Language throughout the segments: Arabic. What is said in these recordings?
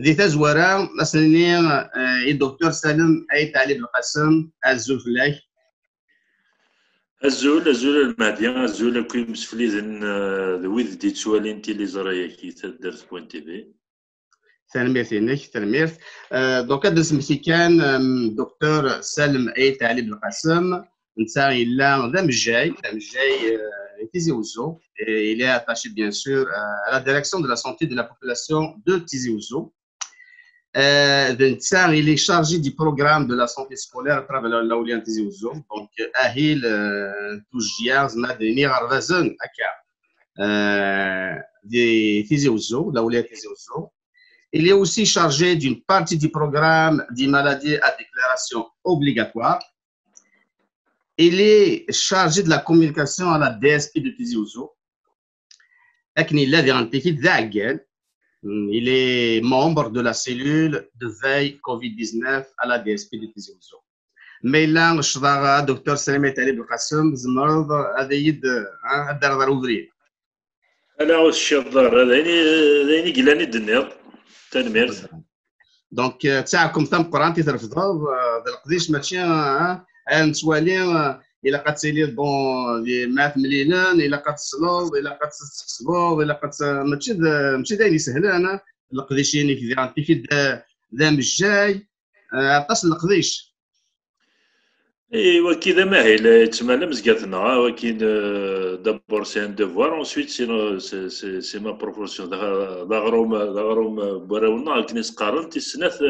ذي تزورا أسني الدكتور سالم أي تعليم القسم الزول فلاك الزول الزول المهدي الزول كي مسفلي ذن ذويذ دي تسوالين تي لي زرايا كي تدرس بوين تي في تنميرت انك تنميرت دونك هذا سميتي كان دكتور سالم اي تعليم القسم نتا الا ذا مجاي ذا مجاي Tizi Ouzou. Et il est attaché, bien sûr, à la direction de la santé de la population de Tizi Ouzou. Euh, il est chargé du programme de la santé scolaire à travers l'Aulien Tizi Ouzou. Donc, Ahil Toujiaz Madeni Arvazan Aka de Tizi Ouzou, l'Aulien Tizi Ouzou. Il est aussi chargé d'une partie du programme des maladies à déclaration obligatoire il est chargé de la communication à la DSP de Tizi Ouzou. Il est membre de la cellule de veille COVID-19 à la DSP de Tizi Ouzou. ميلا الشضاغة دكتور سليمة علي بالقاسم زمرض هذا يد الدار دار وبريد أنا الشضار هذا يعني قلاني الدنيا تنمير دونك تاعكم تم قران ترفضوا القديش ماشي نتوالي الا قد تسيلي بون مات مليلان الا قد تصلوض الا قد تحسبوض الا قد ماشي ماشي دايري سهله أنا القديشيني في انتي في ذا الجاي عطاس القديش؟ ايوا كذا ما هي تسمى مزقاتنا ولكن دابور سي ان دوفوار. اونسويت سي سي ما بروفوسيون ضغروم ضغروم براونا كنيس قارن تيسنات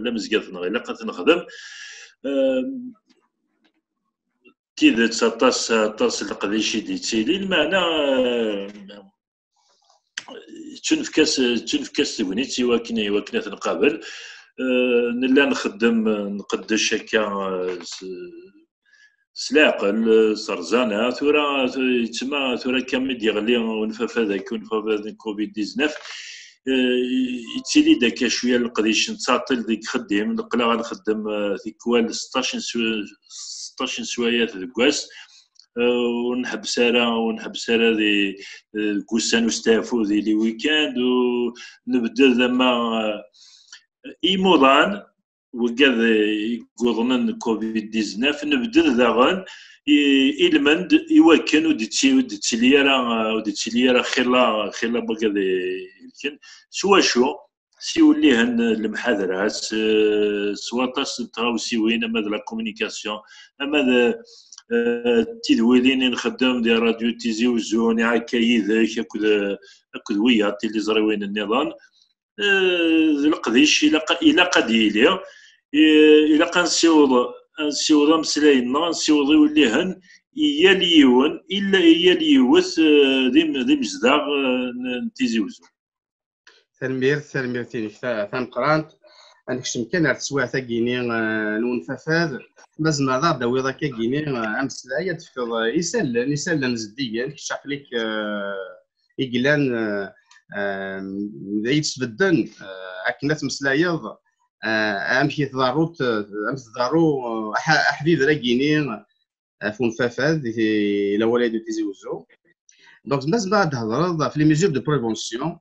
لا مزقاتنا إلا قد نخدم تيدت اطاس اطاس القديشي دي تيلي المعنى تنفكاس تنفكاس تبنيتي وكنا وكنا تنقابل نلا نخدم نقدش هكا سلاقل سرزانة ثورة تما ثورة كامل يغلي ونفاف هذاك ونفاف كوفيد 19 يتسيلي داك شوية القديش نتساطل ديك خديم نقلا غنخدم في كوال 16 16 سوايات دكواس ونحبس راه ونحبس راه دي كوسان وستافو دي لي ويكاند ونبدا زعما ايموضان وكاد يقولون كوفيد 19 نبدا داغن إلمند يوكن وديتشي وديتشي راه وديتشي راه خيلا خيلا بقى يمكن. سوا شو سيوليهن المحاضرات سواطاس تغاوسيوين اما لا كومونيكاسيون اما تيدويلين نخدم دي راديو تيزي وزوني هكا يذاك اكد اكد ويا تيلي زريوين النظام القديش إلى قد يلي إلى قنسيوض نسيوض مسلاينا نسيوض يوليهن إيا ليون إلا إيا ليوث ذي مزداغ نتيزي وزو تنمير تنمير تيني ثان قرانت. انكشم كان على تسوى ثاقيني نون ففاد مازم هذا داوي ذاك كيني امس لا يتفض يسلن يسلن زديا كشاف لك يقلان ذا يتسبدن اكنات مسلايض أمشي تضاروت امس تضارو احديد راكيني فون فافاد إلى ولاد تيزي وزو دونك مازال بعد هضر في لي ميزور دو بريفونسيون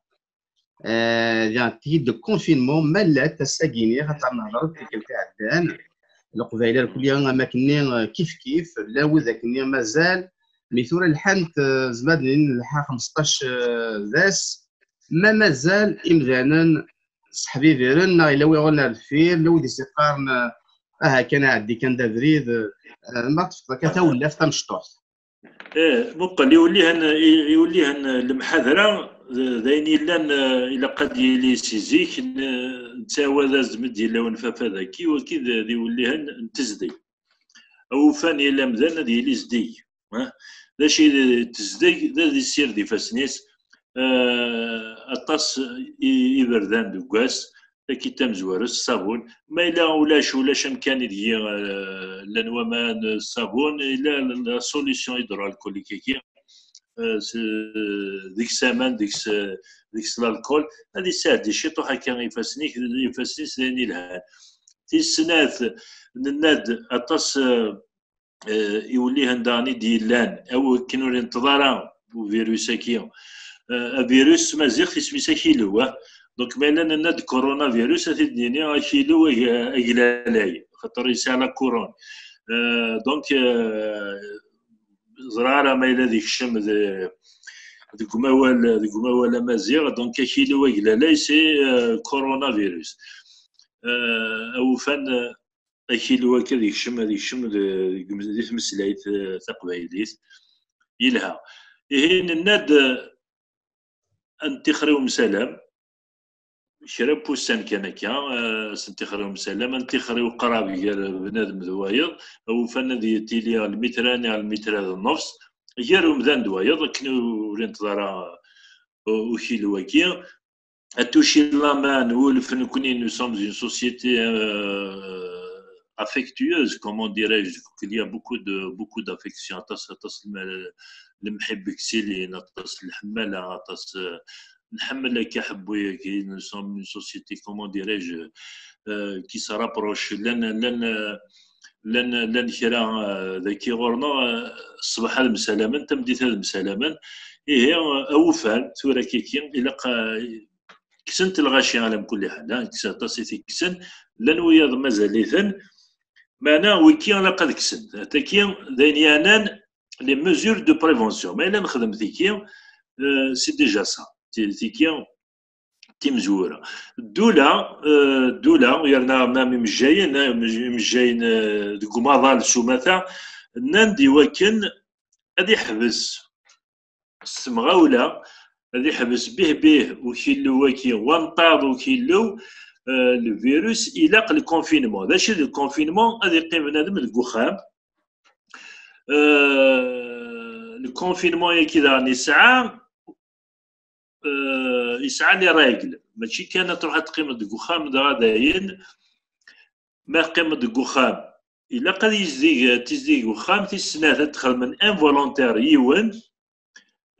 تيد دو كونفينمون مالات الساكيني خاطر نهضر تلك عدان القبائل الكلية ما كني كيف كيف لا وذاك مازال. ميثورا الحنت زماد نلحق 15 ذاس ما مازال امذانا صحبي فيرن. إلا ويغونا الفير لو دي سيقارن آه كان عندي كان دافريد ما تفضل كتا ولا في تمشطوح إيه مقل يوليهن يوليهن المحاضرة داين لأن إلى قد يلي سيزيك نتاوى ذا زمد يلا ونفاف ذاكي وكي يوليهن نتزدي. أو فاني إلا مذان ديالي زدي ذا شي تزدي ذا دي سير دي فاسنيس. أطاس يبردان دوكاس كي تمزوار الصابون ما إلا ولاش ولاش امكان دي لأن ومان الصابون إلا لا سوليسيون هيدرالكوليكي ديك السامان ديك ديك الالكول هذه ساعد شي طوح هكا يفاسنيك يفاسني لها تي السنات نناد اطاس يولي هنداني ديلان أو كانوا الانتظار فيروس كيو فيروس مازيغ تسميسا كيلو دونك ما لنا ند كورونا فيروس تديني كيلو اجلالاي خاطر يسال كورون دونك زرارة ما إلى ديك الشم ديك موال ديك موال امازيغ دونك كيلو اجلالاي سي كورونا فيروس. أو فان اكيلو هكا ديك الشم هذيك الشم ديك مسلايت تقبايليت يلها. إيه الناد انتخريو مسلام كرا بوسان كان هكا سنتخريو مسلام انتخريو قراب بنادم دوايض أو فن دي تيلي المتراني على المتر هذا النفس غير مدان دوايض كنو رنت وكيلو هكيا اتوشي لامان ولف نكوني نو سومز اون سوسيتي affectueuse, comment dirais-je, qu'il y a beaucoup de beaucoup d'affection. نحمل كحبويا كي nous sommes une société comment dirais-je qui se rapproche. لأن لأن لأن لأن كرا ذاكي غورنا الصباح هذا مسلما أنت مديت هذا مسلما إيه أوفان ثورة كيكي إلا كسنت الغاشي على كل حال كسنت تصيتي كسن. لأن وياض مازال معنا ويكي أنا قد كسن. تاكي داينيانان لي ميزور دو بريفونسيون ما إلا نخدم تيكي سي ديجا سا تيكي تي مزوره الدولة الدولة يرنا ما مجاين مجاين دكو ماضال سوماتا ناندي وكن هادي يحبس السمغاولة هادي يحبس به به وكيلو وكي وانطاض وكيلو الفيروس يلاق الكونفينمون. هذا الشيء الكونفينمون هذا يقيم بنادم الكوخام الكونفينمون كذا يسعى يسعى لي راجل ماشي كانت تروح تقيم الكوخام دا داين ما قيم الكوخام إلا قد يزديق تزديق وخام تسنة تدخل من ان فولونتير يون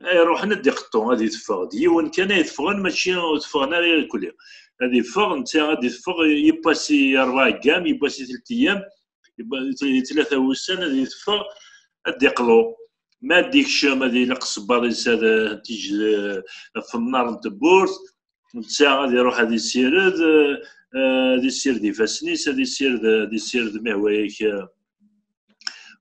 يروح ندي قطو هذه تفغد يون كان يتفغن ماشي تفغنا كل يوم هذه فغ نتا غادي تفغ يباسي أربع كام يباسي ثلاث أيام ثلاثة وسان غادي تفغ أدي قلو. ما ديك الشام هذه لقصبار هذا تيجي في النار نتبورت نتا غادي يروح هذه السيرد هذه السير دي فاسنيس هذه السير هذه السير مهوايك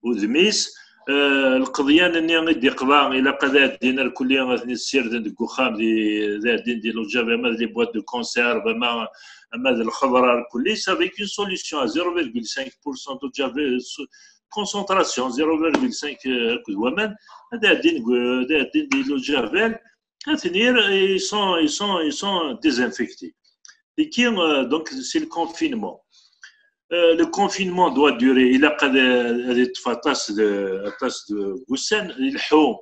ودميس آه، القضيان اني غادي قضاء إلى قضاء دينا الكليه غادي نسير ديك وخام دي دين ديال الجابه ما لي بوات دو كونسيرف ما ما الخضرة الكلي سافيك اون سوليسيون 0.5% دو جافي كونسونطراسيون 0.5 هكذا ومان هذا دين هذا دين ديال الجافيل هاتنير اي سون اي سون اي سون ديزانفيكتي كي دونك سي الكونفينمون le confinement. Doit durer. Il a قد تفاطاس طاس بوسان يلحو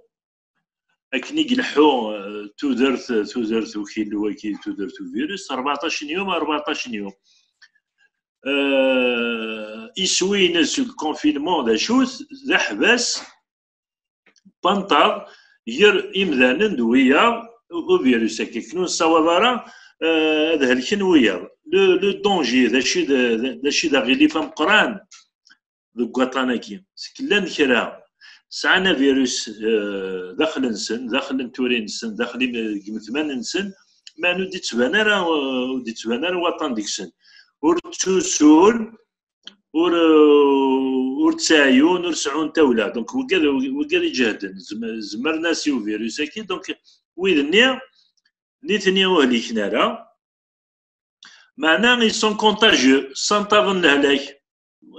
اكنيك يلحو تودرت تودرت وكيل وكيل تودرت فيروس 14 يوم 14 يوم يسوي ناس الكونفينمون ذا شوث ذا حباس بانطار ير إمذانا دوية وفيروس هكاك كنون صوابارا هذا هلكن ويا لو دونجي ذا شي ذا شي ذا غيلي فهم قران ذوك كي سكلان كرا سعنا فيروس داخل نسن داخل توري نسن داخل ثمان نسن ما نو دي تبان راه راه ور تسول ور ور تسايون ور سعون تاولا دونك وكذا وكذا يجهدن زمر ناسيو فيروس أكيد. دونك ويدني نيتني وهلي كنارا معناه ils sont contagieux. سنطاغن نهلاك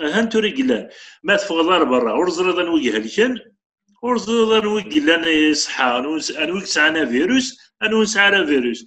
هانتو رجلان ما تفغضار برا. ورزرضا وجه الكن ورزرضا وجه لنا يصحى أنو سعنا فيروس. أنو سعنا فيروس.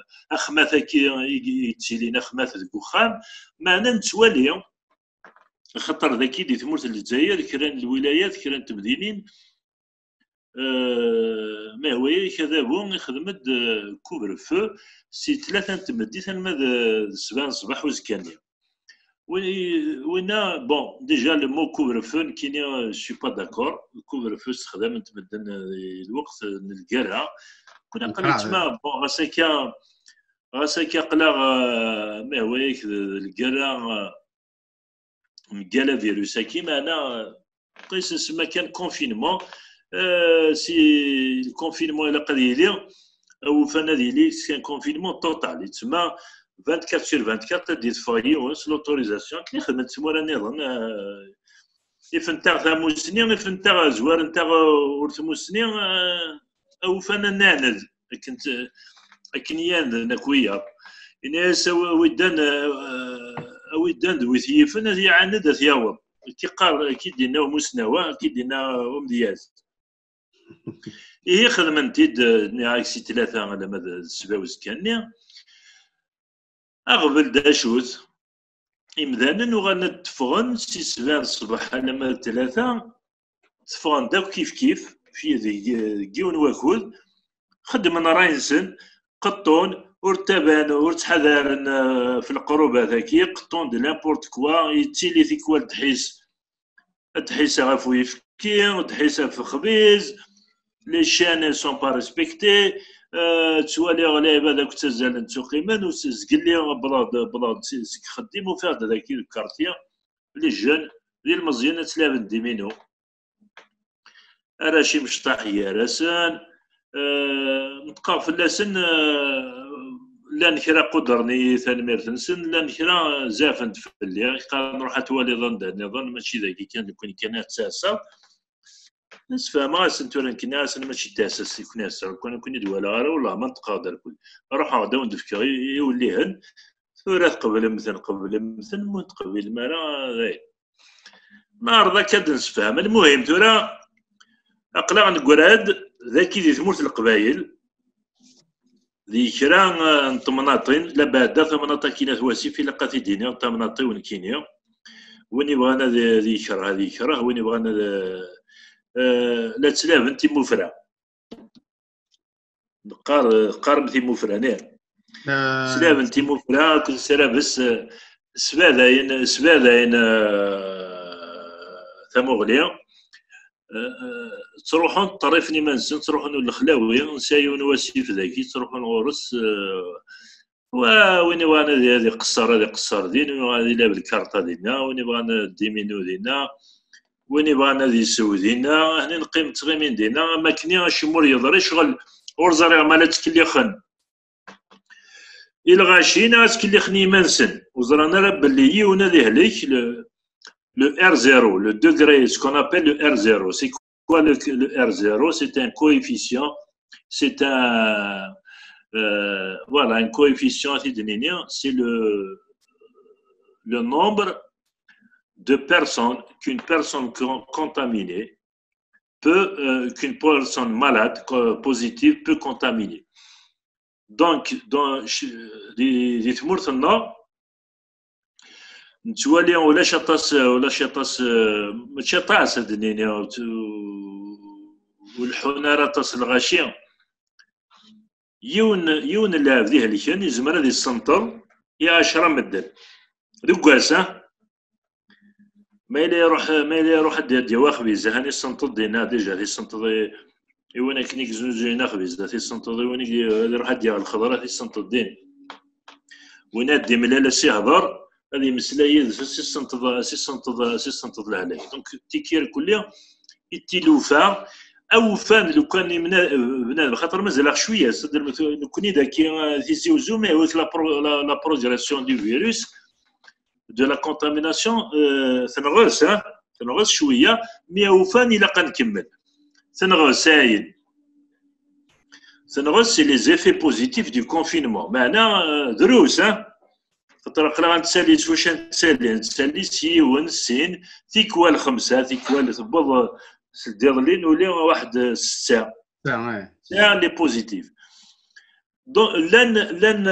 آه، اخما كي يتسيلين اخما ذك وخام. معنا نتوالي خطر ذاكي دي ثمورة الجزائر كران الولايات كران تمدينين آه، ما هو كذا هو يخدم كوبر فو. سي ثلاثة تمدي ثم سبان صباح oui, bon, déjà le mot couvre-feu, qui je ne suis pas d'accord. Le couvre-feu, c'est quand même الوقت نلقاها. كنا قلنا تما بون غاساكا غاساكا قلا ما هو القرا مقالا فيروس كيما أنا قيس نسمى كان كونفينمون سي الكونفينمون إلى قد يلي أو فانا ديالي كان كونفينمون توتال تسمى 24 sur 24 تدي تفايي ونس لوتوريزاسيون كي خدمت تسمى راه نظام يفنتاغ ثاموسني يفنتاغ زوار نتاغ ورثموسني أو فانا ناند كنت اكنيان نكويا إناس ودان ودان دويت يفن هذه عند ثياور كي قار كي دينا مسنوا كي دينا ومدياز إيه خدمنتي نعاك سي ثلاثة على مدى السباوز كان أغبل داشوت إمذانا وغانا تفغن سي سبان الصباح على مدى ثلاثة تفغن داك كيف كيف في ذي جيون واكود خدم راينسن قطون ور تبان ور تحذر في القروب هذاك قطون دو لامبورت كوا يتيلي تيكوال تحيس تحيس غاف ويفكي تحيس في خبيز لي شان سون با ريسبكتي توالي غلاب هذاك تزال تقيما وتزقلي بلاد بلاد خديم وفيها هذاك الكارتيا. لي جون لي المزيان تلابن ديمينو راشي مشطاح يا راسان نتقا فلاسن لأن كرا قدرني ثاني نسن لأن كرا زافنت فلي. قال نروح توالي ظن نظن ماشي ذاك كان يكون كان تساسا نسفهم سنتورن كناس ماشي تاسس كناس كون كون دولا ولا منطقه دار كل. روح غدا وندفك يوليهن ثورة قبل مثل قبل مثل موت قبل ما لا ما رضا كاد نسفهم المهم ثورة أقلع نقراد ذاكي ذي ثمورة القبايل ذي كرا نطمناطين لا بعد ثمناطا كينا ثواسي في لقاتي دينيا تمناطي ونكينيا وين يبغانا ذي كره ذي كره وين يبغانا آه، لا تسلام أنت مفرع. قار قارب تي مفرع نعم. سلام أنت مفرع كل سرا بس سبادين سبادين آه، ثموغليا تروحون طريف نيمانسن تروحون الخلاوي نسايون واسيف ذاكي تروحون غورس وين بغانا هذه قصر هذه قصر دين وين بغانا لا بالكارطة دينا وين بغانا ديمينو دينا وين بغانا ذي سو دينا هنا نقيم تغيمين دينا ما كني شمور يضري شغل ور زريغ مالا تكليخن. إلا غاشينا وزرانا راه بلي يونا ذي هليك le R0, le degré, ce qu'on appelle le R0. C'est quoi le, R0 C'est un coefficient, c'est un, euh, voilà, un coefficient, c'est le, le nombre de personnes qu'une personne contaminée peut, euh, qu'une personne malade positive peut contaminer. Donc, dans les, نتوالي ولا شطاس ولا شطاس ماشي طاس الدنيا والحنارة طاس الغاشية يون يون اللاعب ذي هلكان يزمر هذه السنتر يا عشرة مدن دوكاسا ما إلا يروح ما إلا يروح دي واخ بيزا هاني السنتر دينا ديجا هذه السنتر يوانا كنيك زوجينا خبيز هذه السنتر يوانا يروح ديال الخضرة هذه السنتر دين وين دي ملالا سي سنتظ سي سنتظ سي سنتظ العلاج دونك تيكير كلها أو فان لو كان بنادم خاطر مازال شوية. لو كوني ذاك تيزيو زوم هو لا بروجراسيون دو فيروس دو لا كونتاميناسيون تنغرس تنغرس شوية. مي هو فان إلى نكمل تنغرس هاين تنغرس سي لي زيفي بوزيتيف دو كونفينمون معنا دروس ها خاطر قرا نتسالي واش نتسالي نتسالي سيون سين تيكوال خمسة تيكوال تبض سديرلين ولي واحد ستة. ساعة لي بوزيتيف. لأن لأن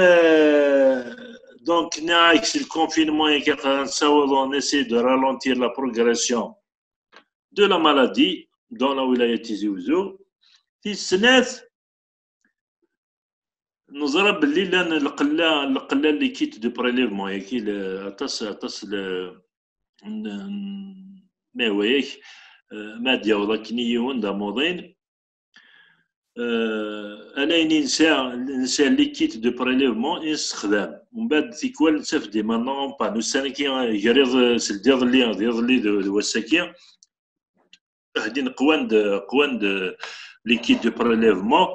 دونك نعكس الكونفينمون كي نصاوب اون إسي دو رالونتير لا بروغريسيون دو لا مالادي دون لا ولاية تيزي وزو في السنات نظرة باللي لأن القلة القلة اللي كيت دو بريليفمون ياكي أطاس أطاس ما هو ياك ما ديال كني يون دا موضين أنا ننسى ننسى لي كيت دو بريليفمون يستخدم ومن بعد تيكوال نساف ديما نون با. نو سانا كي يريض سلديض اللي ديض اللي وساكي. هادي قوان قوان لي كيت دو بريليفمون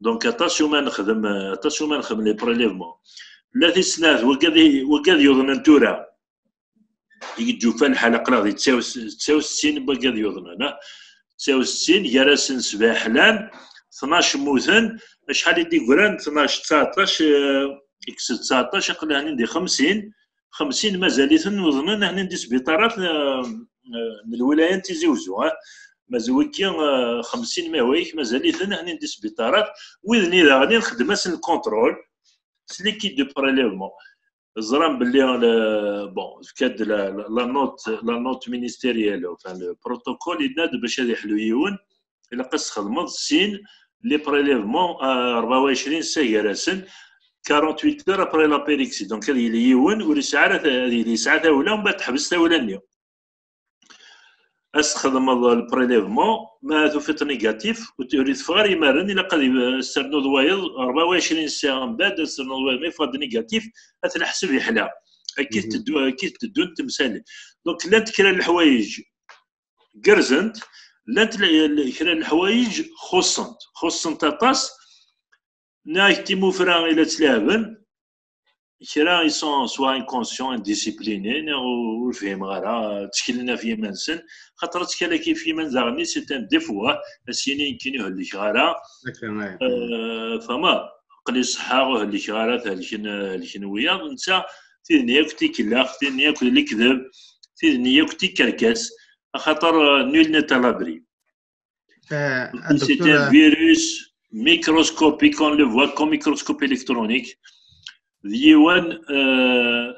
دونك اتاسيون ما نخدم اتاسيون ما نخدم لي بريليفمون. لا تيسناد وكاد وكاد يوضن تورا فان الحلقة تساوي 69 وكاد يوضن لا. 69 يراسن سبع حلال 12 موثن. شحال يدي قران؟ 12 19 إكس 19 قلنا هنا ندي 50 50 مازال نوضن هنا ندي سبيطارات من الولايات تيزيوزو مازال كي 50 ماويك مازال هنا ندي سبيطارات إذا غادي نخدم اسن الكونترول سي كي دو بريليفمون زران باللي بون كاد لا نوت لا نوت مينيستيريال البروتوكول يناد باش هذا يحلو يون الا قص خدمت سين لي بريليفمون 24 ساعه راسن 48 اور ابري لا بيريكسي دونك هذه يون واللي ساعه هذه ساعه الاولى ومن بعد تحبس استخدم البريليفمون ما توفيت نيجاتيف وتريد فغار يمرن إلى قد استرنو ضوايض 24 ساعة من بعد استرنو ضوايض ما فاد نيجاتيف اتنحسب يحلى. كيف تدو كيف تدو تمثال دونك لا تكرا الحوايج كرزنت لا كرا الحوايج خصنت. خصنت أطاس نايك تيموفرا إلى تلعبن كرا يسون سوا انكونسيون انديسيبليني ور فيهم غارا تشكلنا في منسن خاطر تكلا كيف في من زغني سي ان ديفوا اسيني يمكن يهلك غارا فما قلي صحا وهلك غارا ثالكن هلكن ويا نتا تيدني ياك تيكلاخ تيدني ياك اللي كذب تيدني ياك تيكركاس خاطر نول نتا لابري C'est un virus microscopique, on le voit comme microscope électronique. ديوان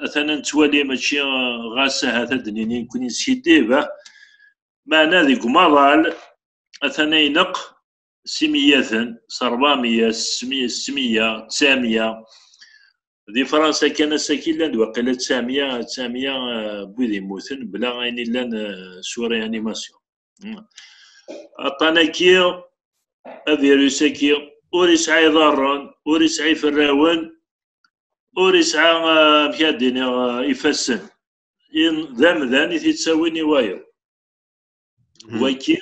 اثنا نتوالي ماشي غاسة هذا دنيني يمكن نسيديه به معنا ذيك مضال اثنا ينق سمية سربامية سمية سمية تسامية. دي فرنسا كان ساكين لأن وقيلة تسامية تسامية بوذي موثن بلا غاين لأن سوري أنيماسيون. عطانا كي افيروسا كي وريسعي ضارون وريسعي فراون ور يسعى مكادين يفسن ذا ذاني تساويني واير ويكي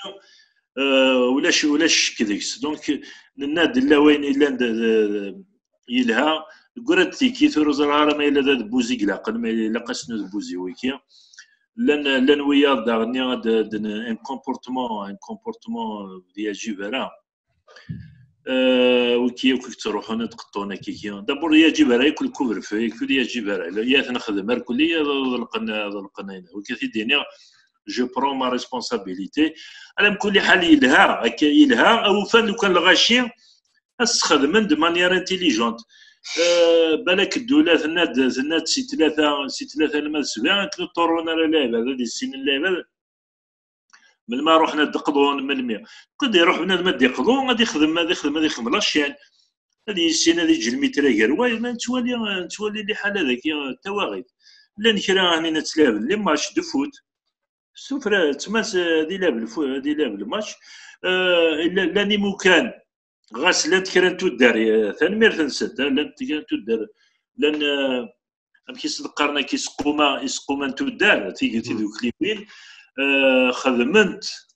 ولاش ولاش كذيكس دونك نناد لا وين الا يلها قرات تيكي ثورو زرارة ما الا ذا بوزي قلاقل ما الا قسنو بوزي ويكي لأن لأن ويا داغني ان كومبورتمون ان كومبورتمون ديال جيفرا وكي وكي تروحون تقطونا كي كي. دابور يا جبارة ياكل كبر في كل يا جبارة. يا تنخدم كل يا ضلقنا ضلقنا وكي تديني جو برون ما ريسبونسابيليتي على كل حال يلها هكا يلها. أو فان لو كان الغاشي استخدم دو مانيير انتيليجونت بالك الدولة ثناد ثناد سي ثلاثة سي ثلاثة المال سبعة طورونا لا هذا دي السن اللعبة. من ما رحنا دقضون من المية. قد يروح بنادم ما يقضون غادي يخدم غادي يخدم غادي يخدم. لاشين هادي السين هادي يجي المتر واي ما نتوالي نتوالي اللي حال هذاك التواغيد لأن كرا راني نتلعب لي ماتش دو فوت. سفرة تماس هادي لعب هادي لعب الماتش لاني مكان غاس لأن كرا تودار ثاني مير تنسد لأن كرا تودار لأن أم كيصدقرنا كيسقوما يسقوما تودار تيجي تيدوك ليبين خدمت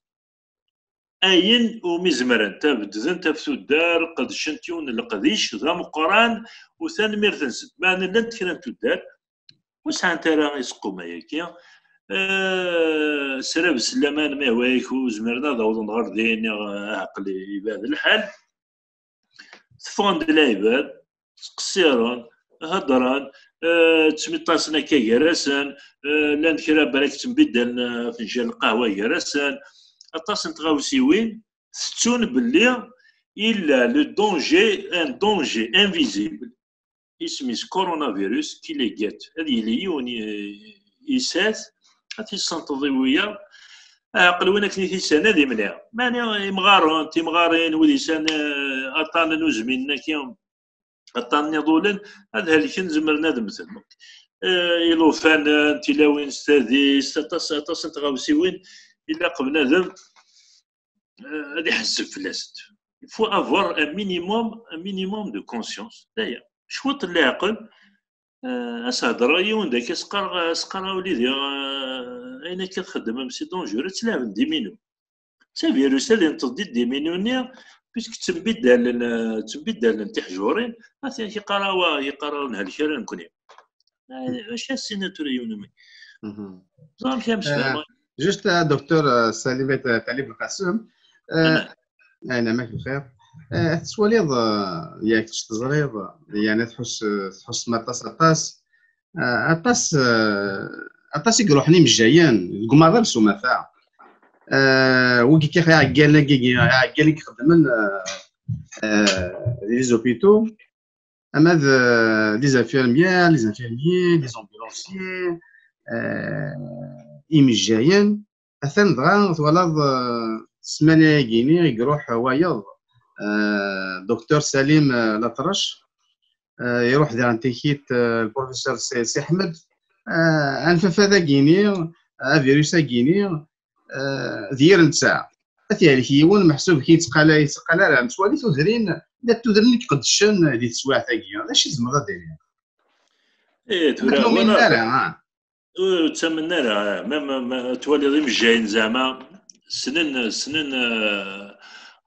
أين ومزمرن تبدزن تفتو الدار قد شنتيون القديش ذا مقران وثان ميرتنسد معنى لن تكرن تدار وسعن ترى يسقو ما يكي أه سراب سلامان ما هو يكو زمرنا ضوض نهار دين عقلي يبان الحال. تفوند العباد تقصيرون هضران تسميطاسنا كي يرسن لأن كرا بالك تنبدل فنجان القهوة يرسن أطاس نتغاوسيوين ستون باللي إلا لو دونجي أن دونجي إنفيزيبل. اسميس كورونا فيروس كي لي جات هذه اللي يون يساس هاتي السنتظي ويا. عقل وين كني سنة دي مليح ماني مغارون تي مغارين ودي سنه أطان عطاني ظولن هذا هالكن زمرنا دمثل إلو فان تلاوين ستاديس اطاس اطاس تغاوسيوين الا قبل ذم غادي يحسب فلاست il faut avoir un minimum un minimum de conscience. دايا شوط العقل اسهضر يون داك سقر سقر وليدي اين كتخدم ام سي دونجور تلعب ديمينو سا فيروس اللي نتضي ديمينو بيسك تنبدل تنبدل تحجورين مثلا يقراو يقراو نهار الكرا نكوني. واش السيناتور يونمي زعما كامش جوست دكتور سليم تعليم القاسم. أنا معك بخير. تسواليض ياك تزريض يعني تحس تحس ما طاس طاس اطاس اطاس يقروحني مجايان قماضه بسوما ثاع وكي كيف عقالنا كي عقالي كيخدمن لي زوبيتو أما لي زانفيرميير لي زانفيرميير لي زومبولونسيي إيمجايان أثن دغا توالد سمانة كيني يروح وايض دكتور سليم الأطرش يروح دير تيكيت البروفيسور سي أحمد. أنفاف هذا كيني فيروس كيني. دير نتاع أثيالك يون محسوب كي يتقالا يتقالا راه مسوالي تودرين لا تودرين قدشن دي تسواع تاكي. هذا شي زمرة دير إيه تورا وأنا تمنى راه ميم توالي ضيم جايين زعما. سنن سنن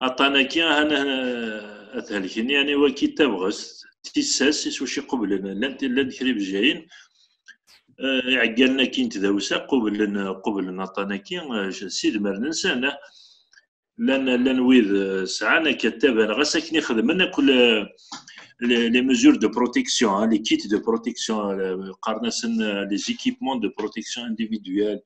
عطانا كي أنا اثهلكني يعني وكي تبغس تيساس وشي قبل. لأن لأن كريب جايين عقلنا كي نتداوسا قبل قبل عطانا كي سيد مرنسان لأن لأن ويذ سعانا كتاب أنا غاساكني خدمنا كل les, mesures de protection, hein, les kits de protection, les équipements de protection individuelle.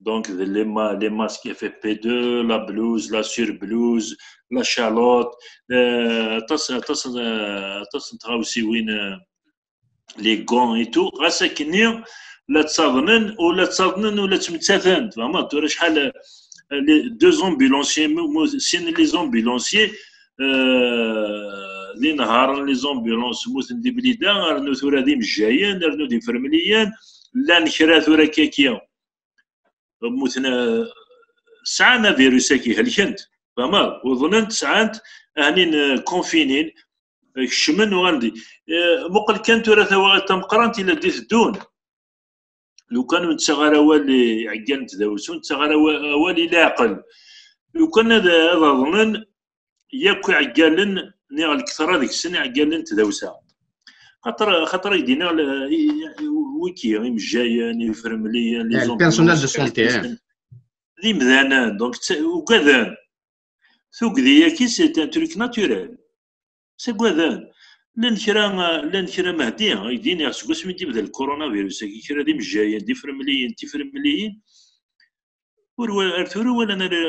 Donc, les, les masques FFP2, la blouse, la surblouse, la chalotte, euh, les gants et tout. لا تصادنن ولا تصادنن ولا تمتثن فهمت؟ ترى شحال deux ambulanciers سين les ambulanciers اللي نهار لي زومبيلونس موتن دي بليدا رنو ثورا دي مجايان رنو دي فرمليان لا نكرا ثورا كاكيا موتنا سعانا فيروساكي هلكنت. فما وظننت سعانت هانين كونفينين كشمن وغندي مقل كان ثورا ثوا تمقرانت إلى دي الدون لو كانوا نتسغر والي عقال تداوسون نتسغر والي لا عقل لو كان هذا ظنن ياكو عقالن نيغ الكثرة ديك السنة عقالن تداوسا خاطر خاطر يدينا ويكي يمجايان يفرمليان لي بيرسوناج دو سونتي دي مذانان. دونك وكذان ثوك كي سي ان تروك ناتوريل سي كذان لأن كرا لأن كرا مهدي يديني سكوس من تبدا الكورونا فيروس كي كرا دي مجايان دي فرمليين تفرمليين ور ارثور ولا نرى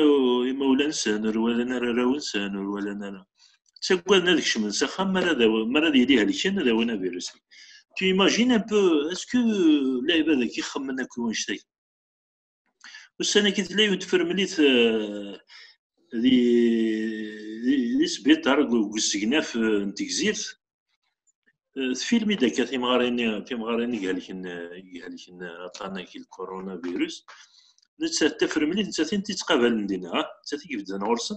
مولا نسان ولا نرى راو نسان ولا نرى تسقل نادك شمن سخام مرة مرة يليها لكن هذا وأنا فيروسي tu imagines un peu est-ce que اللعبه ذاك يخمن كل واش تاي والسنة كي تلاقي ذي ذي سبيطار وسقناف نتكزيرت فيلمي داك في مغاريني في مغاريني قال لك عطانا كي الكورونا فيروس. نتا تفرمليت نتا تتقابل مدينه نتا كيف بدنا غرسن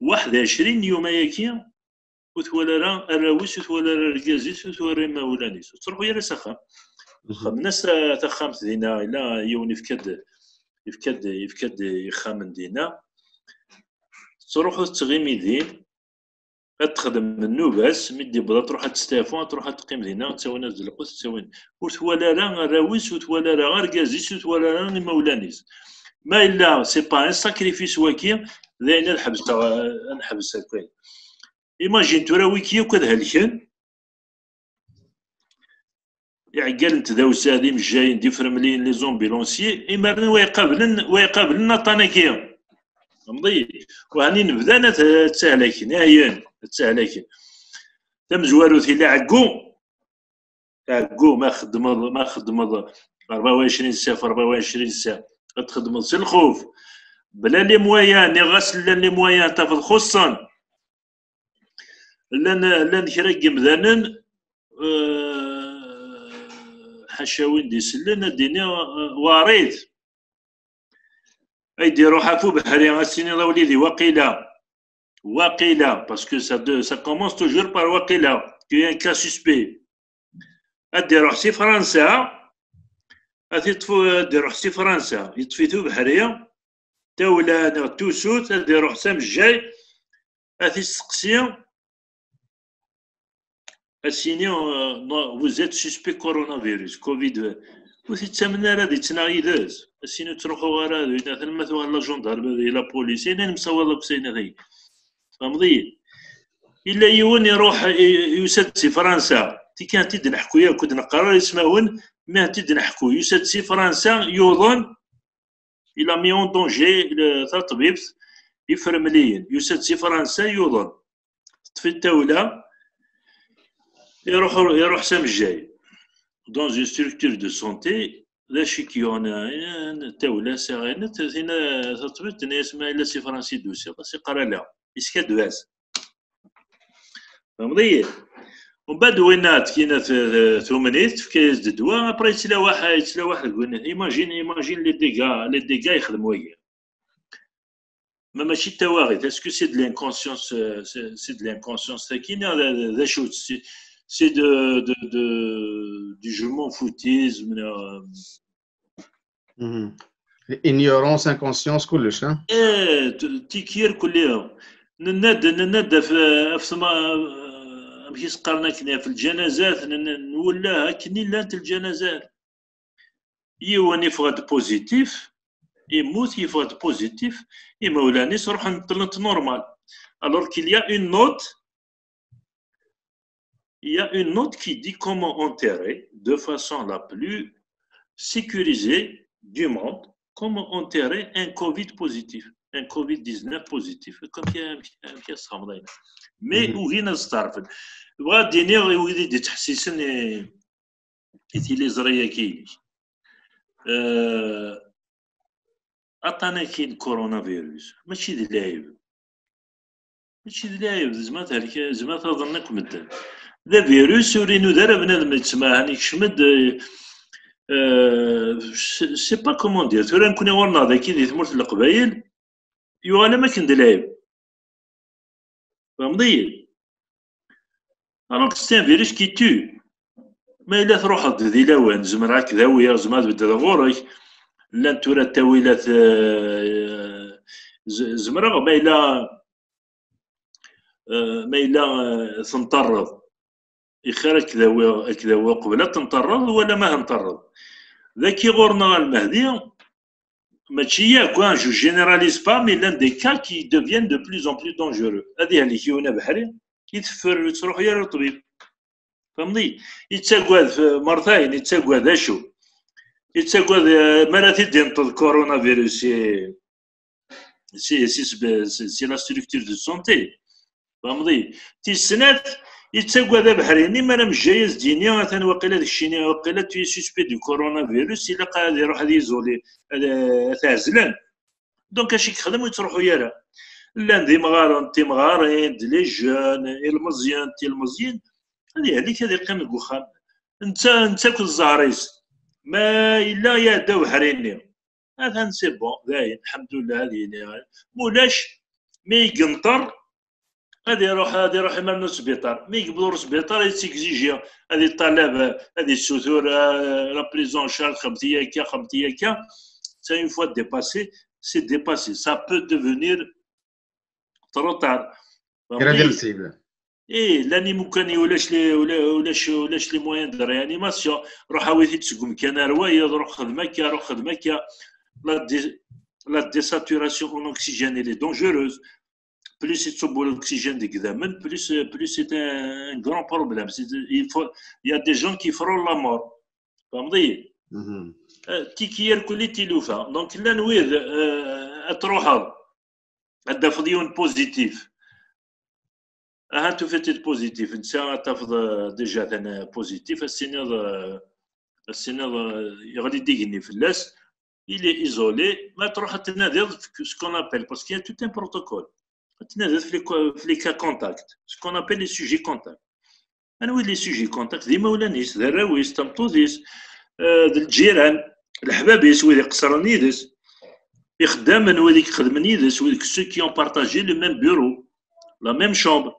21 يوم ياكي وتولى الراويس وتولى الركازيس وتولى مولانيس تروحوا يا سخام الناس تخامت دينا إلا يون يفكد يفكد يفكد يخامن دينا. تروحوا تغيمي دين تخدم منو باس مدي بدا تروح تستافون تروح تقيم دينا تساوي ناس القوس تساوي وتولى راه الراويس وتولى راه ركازيس وتولى راه مولانيس. ما إلا سي با ان ساكريفيس واكي ذاين نحبس نحبس هكايا ايماجين تورا ويكي وكذا هالكن يعقل أنت مش جايين دي فرملين لي زومبيلونسي ايمارن ويقابلن ويقابلن طاناكيا مضي وهاني نبدا تسهلكين. هايان تسهلكين. تم زوارو ثي عقو. عقو ما خدم ما خدم 24 ساعة في 24 ساعة. تخدم سي الخوف. بلا لي مويان ني غسل لي مويان تاخذ خصا لأن لأن كرا كيمدانن حشاوين دي سلن الدنيا واريد. Aïdi Rohafou Bahari Assinila parce que ça, commence toujours par Waqila, qui est un cas suspect. Bah, vous êtes suspect coronavirus, Covid-19. وثي تمنى راه دي تنا إيلاز السين تروحو غارا دوينا ثلما ثوا لا جوندارم هذي لا بوليس أنا مصور لك سين غي فهمتي إلا يون يروح يوسد سي فرنسا تي كان تيد نحكو ياك كنت نقرا يسماون ما تيد نحكو يوسد سي فرنسا يوظن إلى ميون دونجي ثا طبيب يفرملين يوسد سي فرنسا يوظن طفي التاولة يروح يروح سام الجاي دون اون ستركتور دو سونتي لا شيكيون الدولة ساغينت هنا تطبيب اسمها الا سي فرنسي دوسي سي قرا لها يسكاد واس فهمضي ومن بعد وينات كينا ثومنيت في كيس دو دوا ابري يتلا واحد يتلا واحد يقول ايماجين ايماجين لي ديغا لي ديغا يخدموا وياه ما ماشي التواغيت اسكو سي دو لانكونسيونس سي دو لانكونسيونس كاين ذا شو سي دو دو دو دو جو فوتيزم ignorance inconscience كلش ها إيه تيكير كل يوم نناد نناد في في ماشي سقرنا كنا في الجنازات نولاها كني لانت الجنازات يواني يفغد بوزيتيف يموت يفغد بوزيتيف يمولاني صروح نطلت نورمال alors qu'il y a une note il y a une note qui dit comment enterrer de façon la plus sécurisée du monde comment enterrer un Covid positif un Covid-19 positif comme كي صامدين مي وهنا ستارفد بغا ديني ويدي دي تحسيسن كيتي لي زريا كيني عطانا كاين كورونا فيروس ماشي دي لايب ماشي دي لايب زعما تهلك زعما تظنك ذا فيروس ورينو دار بنادم تسمى هاني كشمد سي با كومون دير تورا نكون ورنا ذاكي دي ثمورت القبايل يوالا ما كان دلايب فهمضي الوغ سي فيروس كي تو ما الا تروح ذي لوان زمرا كذا ويا زعما تبدل غورك لا تورا التاويلات زمرا ما الا ما الا تنطرد يخير كذا كذا قبل تنطرد ولا ما نطرد. ذاكي غورنا المهدي ماشي ياك جو جينيراليز با مي لأن دي كا كي دوفيان دو بلوز ان بلوس دونجورو هذه اللي كيونا بحري يتفر تروح يا الطبيب فهمني يتساقواد في مرتين يتساقواد اشو يتساقواد مرة تدي نطل كورونا فيروس سي سي سي سي لا ستركتور دو سونتي فهمني تي سنات يتساقوا ذا بحريني ما راه جايز ديني مثلا وقيله ذاك الشيء وقيله تي سوسبي دو كورونا فيروس إلا قاعد يروح هذه يزولي تعزلان دونك اش يخدم ويتروحوا يارا. لأن دي مغارن تي مغارين لي جون المزيان تي المزيان. هذه هذيك هذه قيم الوخام انت انت كل الزهريس ما إلا يا داو حريني هذا سي بون باين الحمد لله هذه مولاش مي يقنطر. غادي يروح غادي يروح يمرنو السبيطار مي يقبلوا السبيطار يتيكزيجي هذه الطلب هذه السثور لا بريزون شارج خمسيه كا خمسيه كا سي اون فوا ديباسي سي ديباسي سا بو ديفونير ترو تار irréversible إيه لاني ممكن ولاش لي ولاش ولاش لي موان دو ريانيماسيون روح هاويتي تسقم كان روايه روح خدمك روح خدمك لا دي لا ديساتوراسيون اون اوكسيجين اللي دونجوروز plus c'est l'oxygène d'examen, plus, plus c'est un grand problème. Il, faut, il y a des gens qui feront la mort. فهمتي؟ تيكير كلي تيلوفا دونك لا نويد تروح هذا فضيون بوزيتيف ها تو فيتيت بوزيتيف انت تفض ديجا أنا بوزيتيف السينير السينير يغادي ديقني في اللاس il est isolé. ما تروح تنادي سكون ابل باسكو كاين توت ان تنادت في لي كا كونتاكت سكون ابل لي سوجي كونتاكت أنا وين لي سوجي كونتاكت. ديما ولانيس دراويس تمطوزيس الجيران. الحبابيس ويدي قصرن يدس. يخدمن ويدي خدمن يدس. ويدي سو كي اون بارطاجي لو ميم بيرو لا ميم شومبر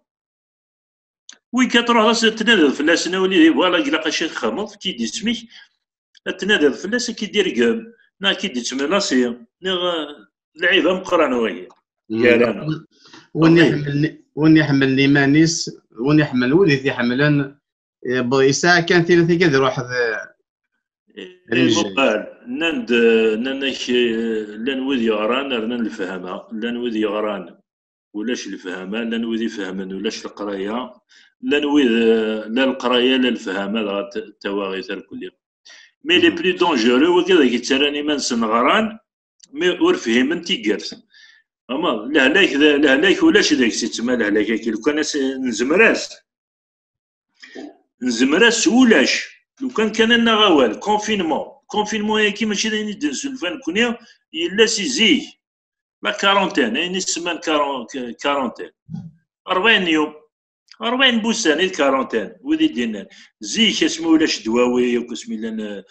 وين كتروح راس تنادى فلاس نولي فوالا قلا شي خمض كي دي سميك. تنادى فلاس كي دير قام. نا كي دي تمناسي لعيبة مقران وهي وين يحمل؟ وين يحمل ليمانيس وين يحمل؟ وليد يحملن؟ بغيسا كان ثلاثة كذا يروح المقال نند ننك لأن وذي غران رنا الفهمة. لأن وذي غران ولاش الفهمة. لأن وذي فهمن ولاش القراية. لأن وذ لا القراية لا الفهمة لا التواغيث الكل مي لي بلي دونجورو وكذا كيتسراني من سنغران مي ور فهمن تيكرس اما لهلاك لهلاك ولاش ذاك تسمى لهلاك لو كان نزمراس نزمراس ولاش لو كان كان لنا غوال كونفينمون كونفينمون هي كي ماشي داين يدنسو الفان كونيا يلا سي زيه لا كارونتين يعني سمان كارونتين 40 يوم 40 بوسان الكارونتين وذي دينا زيك اسمه ولاش دواوي وكسمي لنا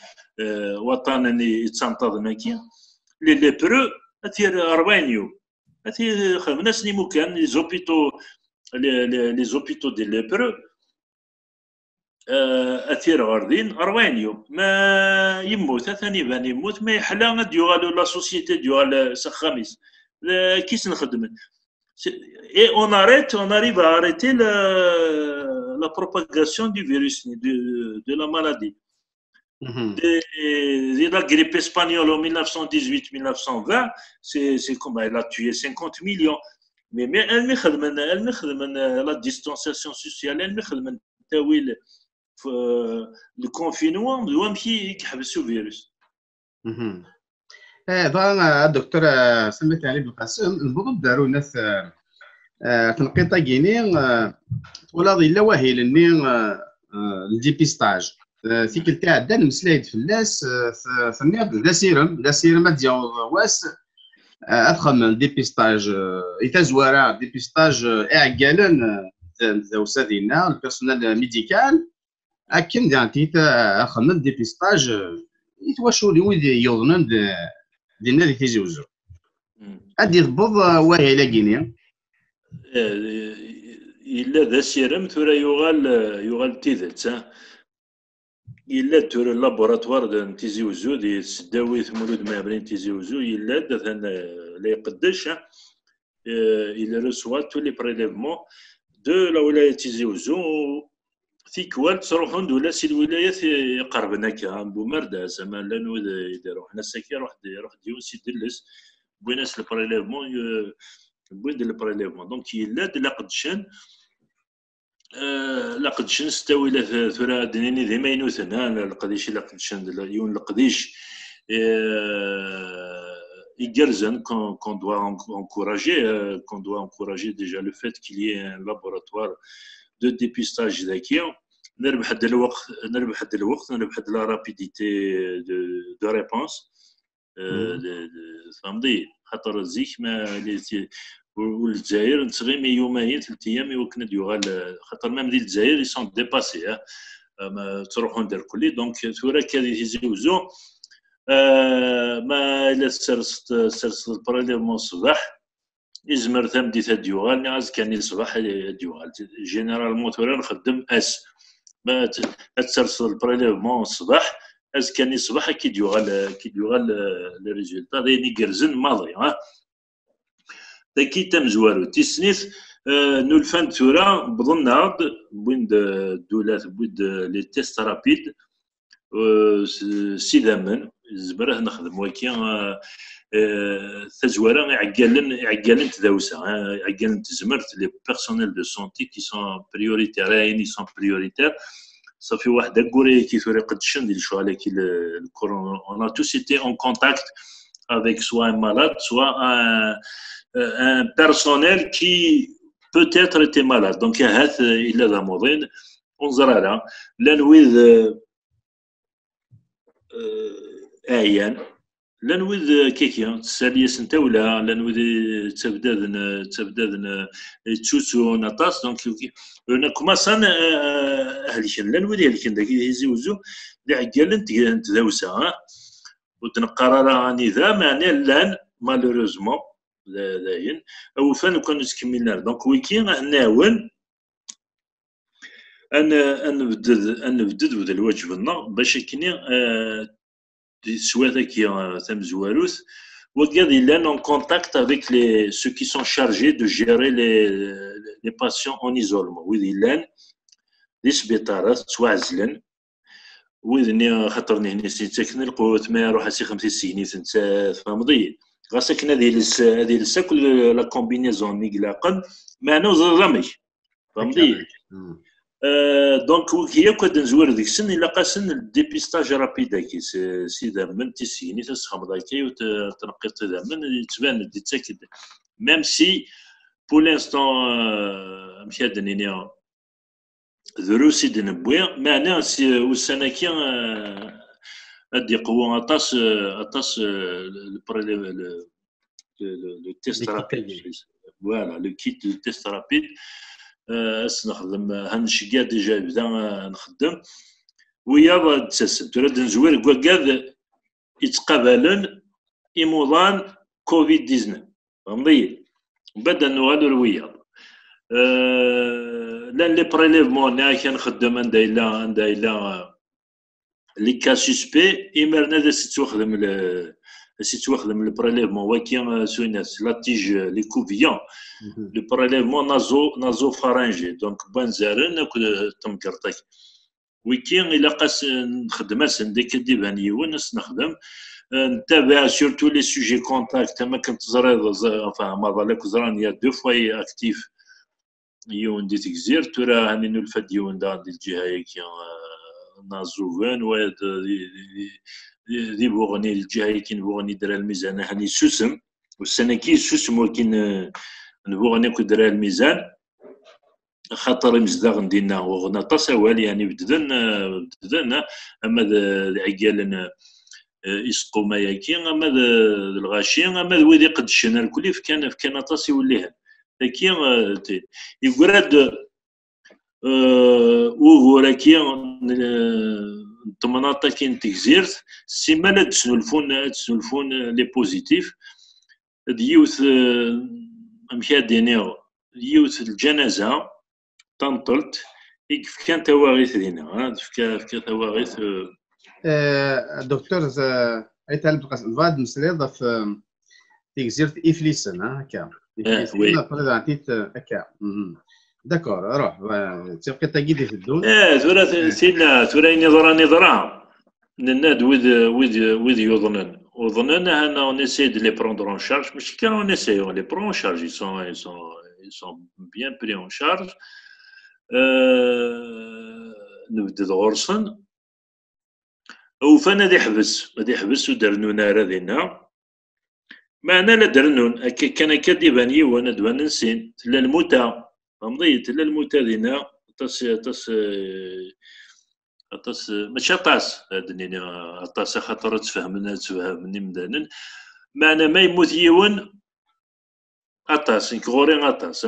وطن يتسنطض ماكي لي لي برو اثير 40 يوم كان لي زوبيتو لي زوبيتو دي لي برو اثير غاردين 40 يوم ما يموت ثاني بان يموت ما يحلى ديوغالو لا سوسيتي ديوغال سخاميس كيس نخدم. on arrête, on arrive à arrêter la, la propagation du virus, de, la maladie. Mm -hmm. de, de, la grippe espagnole en 1918-1920, c'est comme elle a tué 50 millions. Mais, mais elle me la distanciation sociale, elle me le confinement دوام كي يحبسوا فيروس ظهر الدكتور سميت علي بن قاسم المفروض داروا ناس تنقيط كيني ولا الا واهي لني الديبيستاج فيك تاع دان مسلايد فلاس ثنيض لا سيرم لا سيرم ديال واس. ادخل الديبيستاج اذا زوارا ديبيستاج اعقالا ذا ديالنا البيرسونال ميديكال اكن دانتي خدمت الديبيستاج يتواشو لي ويد يظنن دينا اللي تيزوزو ادي ضبض واهي لاكيني إلا ذا سيرم ثورا يغال يغال تيذت الا تور لابوراتوار تيزي وزو دي سداوي مولود ما تيزي وزو الا دثن لا يقدش الا رسوا تو لي بريليفمون دو لا ولايه تيزي وزو تيكوال تروحون دولا سي الولايات يقربنا كا بومردا زعما لا نود يديروا حنا ساكي روح روح ديون سي دلس بويناس البريليفمون بوين البريليفمون دونك يلا لا قدشان لا قدشن ستاوي لا ثورا دنيني ديما ينوثن. القديش لا قدشن يون القديش يجرزن qu'on doit encourager qu'on doit encourager déjà le fait qu'il y ait un laboratoire de dépistage ذكي نربح هذا الوقت نربح هذا الوقت نربح هذا لا رابيديتي دو دو ريبونس فهمتي؟ خاطر زيك ما والجزائر نتغيمي يومين ثلاث أيام يمكن يغال خاطر مام ديال الجزائر يسون ديباسي ما تروحون دار كلي دونك ثورا كادي تيزوزو ما إلا سرست سرست البريليفمون الصباح. يزمر تمدي تديوغال ني كان الصباح ديوغال جينيرالمون ثورا نخدم أس. ما تسرسل البريليفمون الصباح. از كان الصباح كي ديوغال كي ديوغال لي ريزولتا دايني كرزن ماضي ها. داكي تم زوارو تيسنيت نولفان ثورا بظن بوين الدولات بوين لي تيست رابيد سيدامن زبره نخدم ولكن تزوارا عقالن عقالن تداوسا عقالن تزمرت لي بيرسونيل دو سونتي كي سون بريوريتير راين سون بريوريتير صافي واحد كوري كي ثوري قدشن ديال شو على كي الكورونا اون ا توس ايتي اون كونتاكت avec soit un malade, soit un, un personnel qui peut-être était malade. Donc, il a la mourine. On zara là, ويذ اعيان لأن وذ كيكيا تساليس انت ولا لأن وذ تبدادن تبدادن تسوسون اطاس دونك أنا كوماسان اهلكن لأن وذ اهلكن داك يزي وزو دي عقال انت داوسا ها وتنقرر راني ذا معني لأن مالوروزمون داين أو فان كون نكملنا دونك ويكي ناون أنا أنا بدد أنا بدد وذا الواجب باش كني soit qui Thameswaruth, il est en contact avec les, ceux qui sont chargés de gérer les, les patients en isolement. Oui, il est دي سبيطارات توعزلن وذني خاطرني هنا سيتسكن القوت ما روح سي خمسة سيني تنسى فهمضي هذه لس هذه لسا كل لا كومبينيزون ميقلاقا معنا وزرامي فهمضي دونك هي كود نزور ديك السن إلا قاسن الديبيستاج رابيد كي سيدا من تيسيني تسخمض كي وتنقي من يتبان دي تاكد ميم سي بو لانستون مشي دنيني دروسي دنبوي معناه سي ادي قوة. اطاس اطاس لو تيست رابيد فوالا لو كيت دو تيست رابيد اس نخدم هنشقا ديجا بدا نخدم. ويا تسلسل تراد نزوير كواكاد يتقابلن إيموضان كوفيد 19 فهمتي؟ بدا نوالو الويا أه لأن لي بريليفمون نا كنخدم عند إلا عند إلا لي كا سوسبي إمرنا دا ستوخدم تواخدم البريليفمون وكي سويناس لا تيج لي كوفيون لو بريليفمون نازو نازو فارنجي دونك بانزارن تمكرتك ويكي الا قاس نخدم ديك ديبان يون نخدم نتابع سورتو لي سوجي كونتاكت ما كنت زريض enfin ما ظلك زران يا دو فوا اكتيف يون دي تكزير ترى هاني نلفد يون دا الجهه كي نازوفان واد دي بوغني الجهه كي نبوغني درا الميزان هاني سوسم. والسنة كي سوسم ولكن نبوغني كو درا الميزان. خاطر مزداغ ندينا وغنا تصاوال يعني بددن بددن. أما العقال يسقو ما ياكي أما الغاشي أما ويدي قدشنا الكل كان كان طاس يوليها. لكن يقرد وغوراكي الطمناطه كاين تكزيرت سيما تسنلفون تسنلفون لي بوزيتيف. ديوث مشى دينيو ديوث الجنازة تنطلت كان تواغيث دينا فكا فكا تواغيث دكتور أيت هل بقى فاد مسريض في تكزيرت إفليسن هكا. إفليسن هكا. داكور روح تبقى تاكيدي في الدون آه ثورة سيدنا ثورة نظرة نظرة نناد وذ وذ وذ يظنن وظنن اسي دي لي بروندر اون شارج مش كان اون اسي اون لي برون شارج يسون يسون يسون بيان بري اون شارج نبدد غرسن وفانا دي حبس غادي يحبس ودرنون راه دينا معنا لا درنون كان كديبان يوانا دوان نسين تلا الموتى فهمتي تلا المتدينة أطاس أطاس أطاس ماشي أطاس. هادني أطاس خاطر تفهمنا تفهمني مدانن. معنى ما يموت يون أطاس. كغوري أطاس.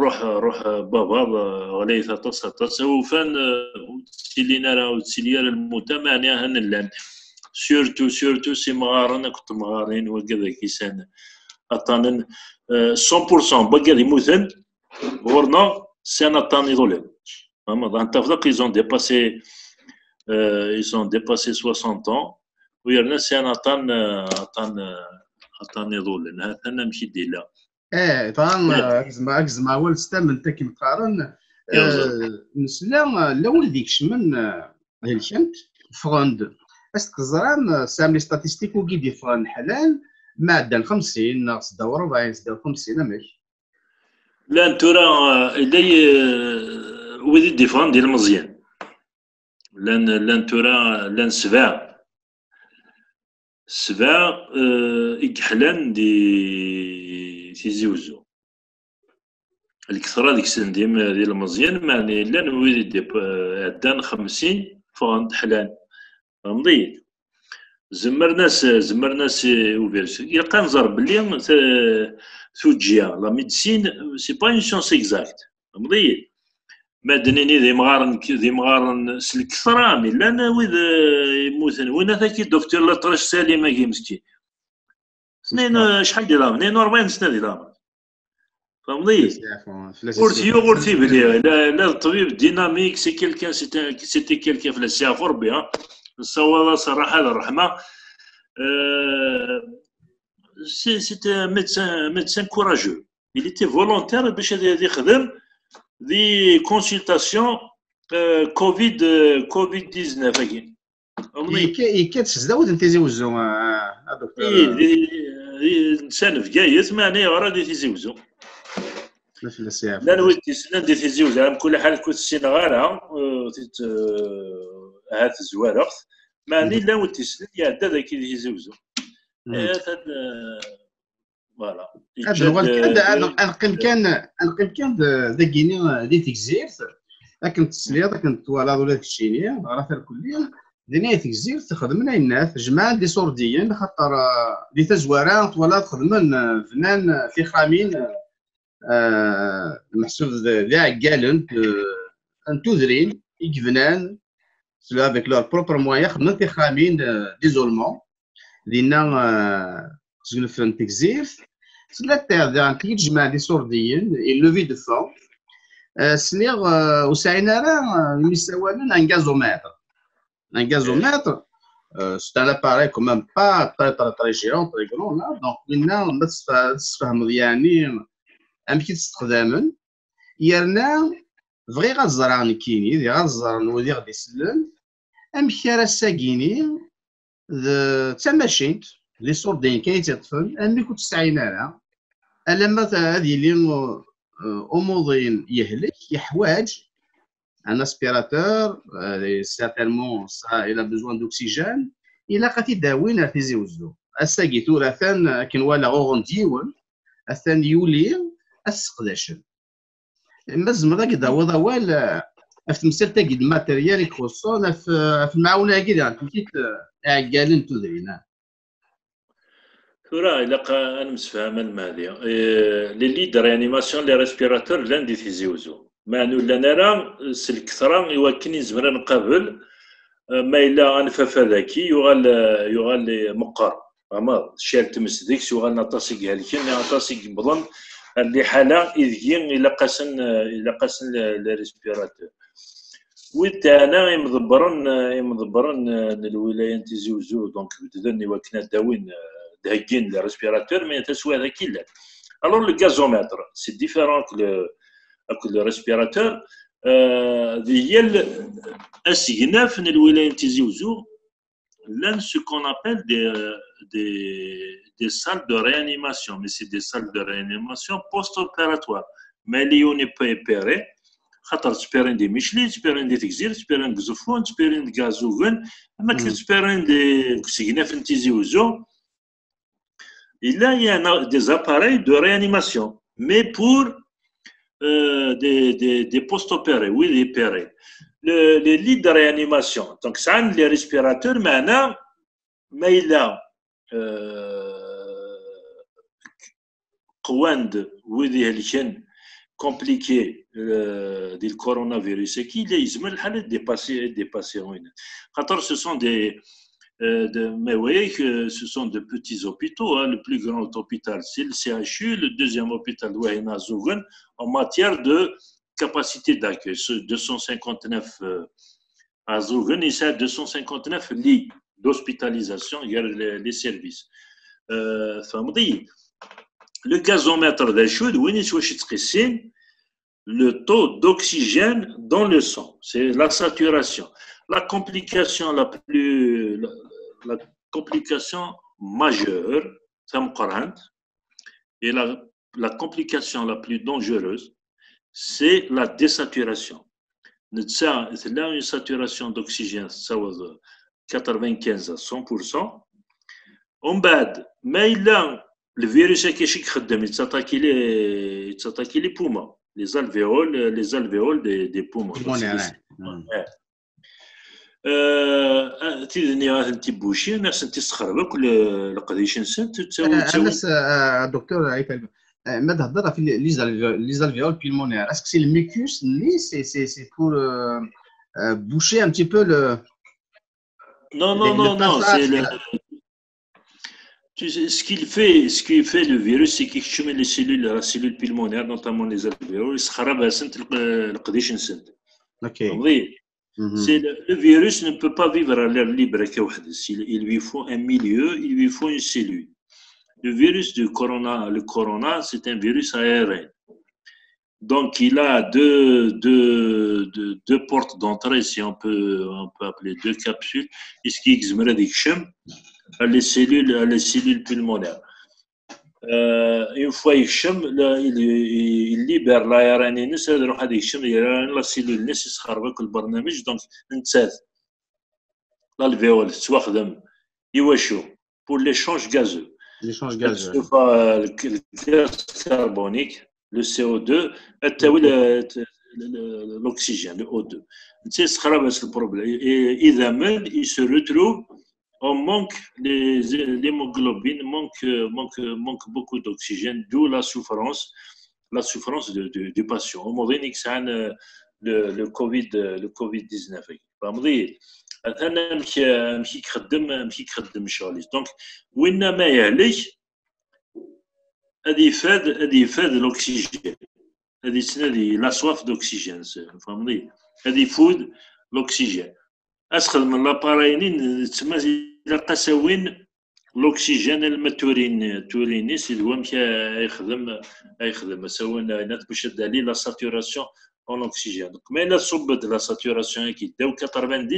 روح روح بابا غليث أطاس أطاس. وفان تسيلينا راه تسيليا الموتى معناها نلان سورتو سورتو سي مغارن. كنت مغارين وكذا كيسان أطانن. 100% باقي يموتن Orno, c'est un atteint isolé. Dans Tafdak, ils ont dépassé, euh, ils ont dépassé 60 ans. ويرنا سي atteint atteint atteint isolé. هذا ماشي ديلا. إيه طبعا زعما زعما اول ستام انت كي مقارن نسلا لون ديك شمن هلكنت فغند اس تزران سامي ستاتيستيك وكي دي فغان حلال معدل 50 ناقص دور 40 50 ماشي لأن ترى لي ودي ديفرون ديال مزيان. لأن لأن ترى لأن سبع سبع إكحلان دي تيزي وزو الكثرة ديك السن ديال مزيان معني لأن ويدي عدان خمسين فغند حلان. فهمتي؟ زمر ناس زمر ناس اوفيرس يلقى نزر بلي توجيا لا ميديسين سي با اون سيونس اكزاكت مضي ما دنيني ذي مغارن ذي مغارن سلك مي لا ويد يموتن وين ذاك الدكتور لا طرش سالمه كي مسكين سنين شحال ديال العمر 42 سنه ديال العمر فهمتي قلت قلت بلي لا الطبيب ديناميك سي كيلكان سيتي كيلكان في السيافور بها نصور صراحة الرحمه سي un médecin médecin courageux. Il était volontaire باش يخدم دي كونسلتاسيون كوفيد كوفيد 19 هكي يكاد تزداود انت زوزو دكتور انسان في جايز معني غرا دي تيزي وزو لا نويت سنان دي تيزي وزو كل حال كنت سين غارة هات زوارخ معني لا ولتي سنان يعدى ذاك دي تيزي وزو فوالا. هذا انقل كان انقل كان ذاكيني دي تكزيرت. لكن تسليا لكن توالا ولا الشينيه راه الكلية. دنيا تكزير تخدمنا الناس جماعة دي سورديين خاطر دي تزوارا ولا تخدمن فنان في خامين محسوب ذا عقالن انتوذرين يكفنان سلو افيك لور بروبر موان خدمن في خامين ديزولمون دينا تزلف تكزير سلا تاع ذا تيجمع دي سورديين لوفي دو فون سليغ وسعينا راه يساوالن ان غازومتر un gazomètre, euh, c'est un appareil quand même pas très très très géant, très grand là. Donc maintenant بس تفهم يعني أمشي تستخدمن يرنا بغي غزرع نكيني دي غزرع نودي غدي يسلم أمشي راه ساكيني تماشينت لي صوردين كاين تطفل أمي كنت تسعين على ألما هذه اللي أموضين يهلك يحواج certainement, ça, il a besoin d'oxygène. Il a قتي داوين في زوزو الساقيتو ثان كن ولا غوغنديون الثان يولي السقداشن مازم ذاك داوض وال في مسير تاكي الماتيريال يخصو في المعاونه كي يعني كيت عقالين تدرينا ثورا إلا أنا مسفهم المالية. لي ليد ريانيماسيون لي ريسبيراتور لأن دي تيزيوزو ما نولا نرى سلكثرا يوكن يزمر نقابل. ما إلا أنفاف ذاكي يغال يغال مقر. أما شال تمس ديكس يغال نطاسي هالكين نطاسي بظن اللي حالة إذ إلا قاسن إلا قاسن لريسبيراتور أنا يمضبرن يمضبرن الولاية تيزيوزو دونك بدن وكنا داوين دهكين لريسبيراتور مي تسوى ذاكي لا الوغ لو غازومتر سي ديفيرون le respirateur. هي السجناف من الولايه تيزي وزو لأن ce qu'on appelle des, des, des salles de réanimation. Mais c'est des salles de réanimation post-opératoire mais اللي يوني با ابيري خاطر تسبيرين دي ميشلي تسبيرين دي تكزير تسبيرين كزوفون تسبيرين كازوغن اما تسبيرين دي سجناف تيزي وزو il y a des appareils de réanimation mais pour Euh, des, des, des post-opérés, oui, les opérés. Le, les lits de réanimation. Donc, ça, les respirateurs, maintenant, mais il a قواند وذي هالشن compliqué euh, du coronavirus et qu'il est dépassé ce sont des euh, mais vous voyez que ce sont de petits hôpitaux. Hein. Le plus grand hôpital, c'est le CHU, le deuxième hôpital, Wahina Zougan, en matière de capacité d'accueil. 259 euh, à 259 lits d'hospitalisation, il y a les, services. Euh, le gazomètre d'Achud, le taux d'oxygène dans le sang, c'est la saturation. La complication la plus, la, complication majeure, et la, complication la plus dangereuse, c'est la désaturation. C'est là une saturation d'oxygène, ça 95 à 100%. On bad, mais là, le virus est il s'attaque les, les poumons, les alvéoles, les alvéoles des, des poumons. آه تيدني انت بوشي ناس انت سخربك القديش نسنت تساوي الناس دكتور عيفا ما تهضر في لي زالفيول بيلمونير اسكو سي الميكوس ني سي سي سي بور boucher un petit peu le. Non, non, non, non, c'est le, tu sais, ce qu'il fait, ce qui fait le virus, c'est qu'il chemin les cellules, la cellule pulmonaire, notamment les alvéoles, Ok. C'est le, le, virus ne peut pas vivre à l'air libre. Il, il lui faut un milieu, il lui faut une cellule. Le virus du corona, le corona, c'est un virus aérien. Donc, il a deux, deux, deux, deux portes d'entrée, si on peut, on peut appeler deux capsules. ce qui les cellules, les cellules pulmonaires. Euh, une fois il il, il libère l'ARN ينس هذا يروح هذا يشم لا سيلول نس يسخربك البرنامج دونك نتساد l'alvéole تواخدم يواشو pour l'échange gazeux l'échange gazeux le gaz carbonique le CO2 التاوي l'oxygène le O2 تسخرب le problème et إذا من il se retrouve on manque, l'hémoglobine manque, manque, manque beaucoup d'oxygène, d'où la souffrance, la souffrance de, de, du patient. Au moment donné, le, le COVID, le COVID-19. انا مشي مشي كخدم مشي كخدم شغلي دونك وين ما يهلك هذه يفاد هذه يفاد الاكسجين هذه تنادي لا سواف دوكسيجين فهمتي هذه يفود الاكسجين اسخذ من لابارينين تسمى إلى قساوين الأكسجين الماتورين توريني سي هو مشى يخدم يخدم. سواء نات باش دالي لا ساتوراسيون اون اوكسيجين دونك ما الا صبت لا ساتوراسيون كي داو 90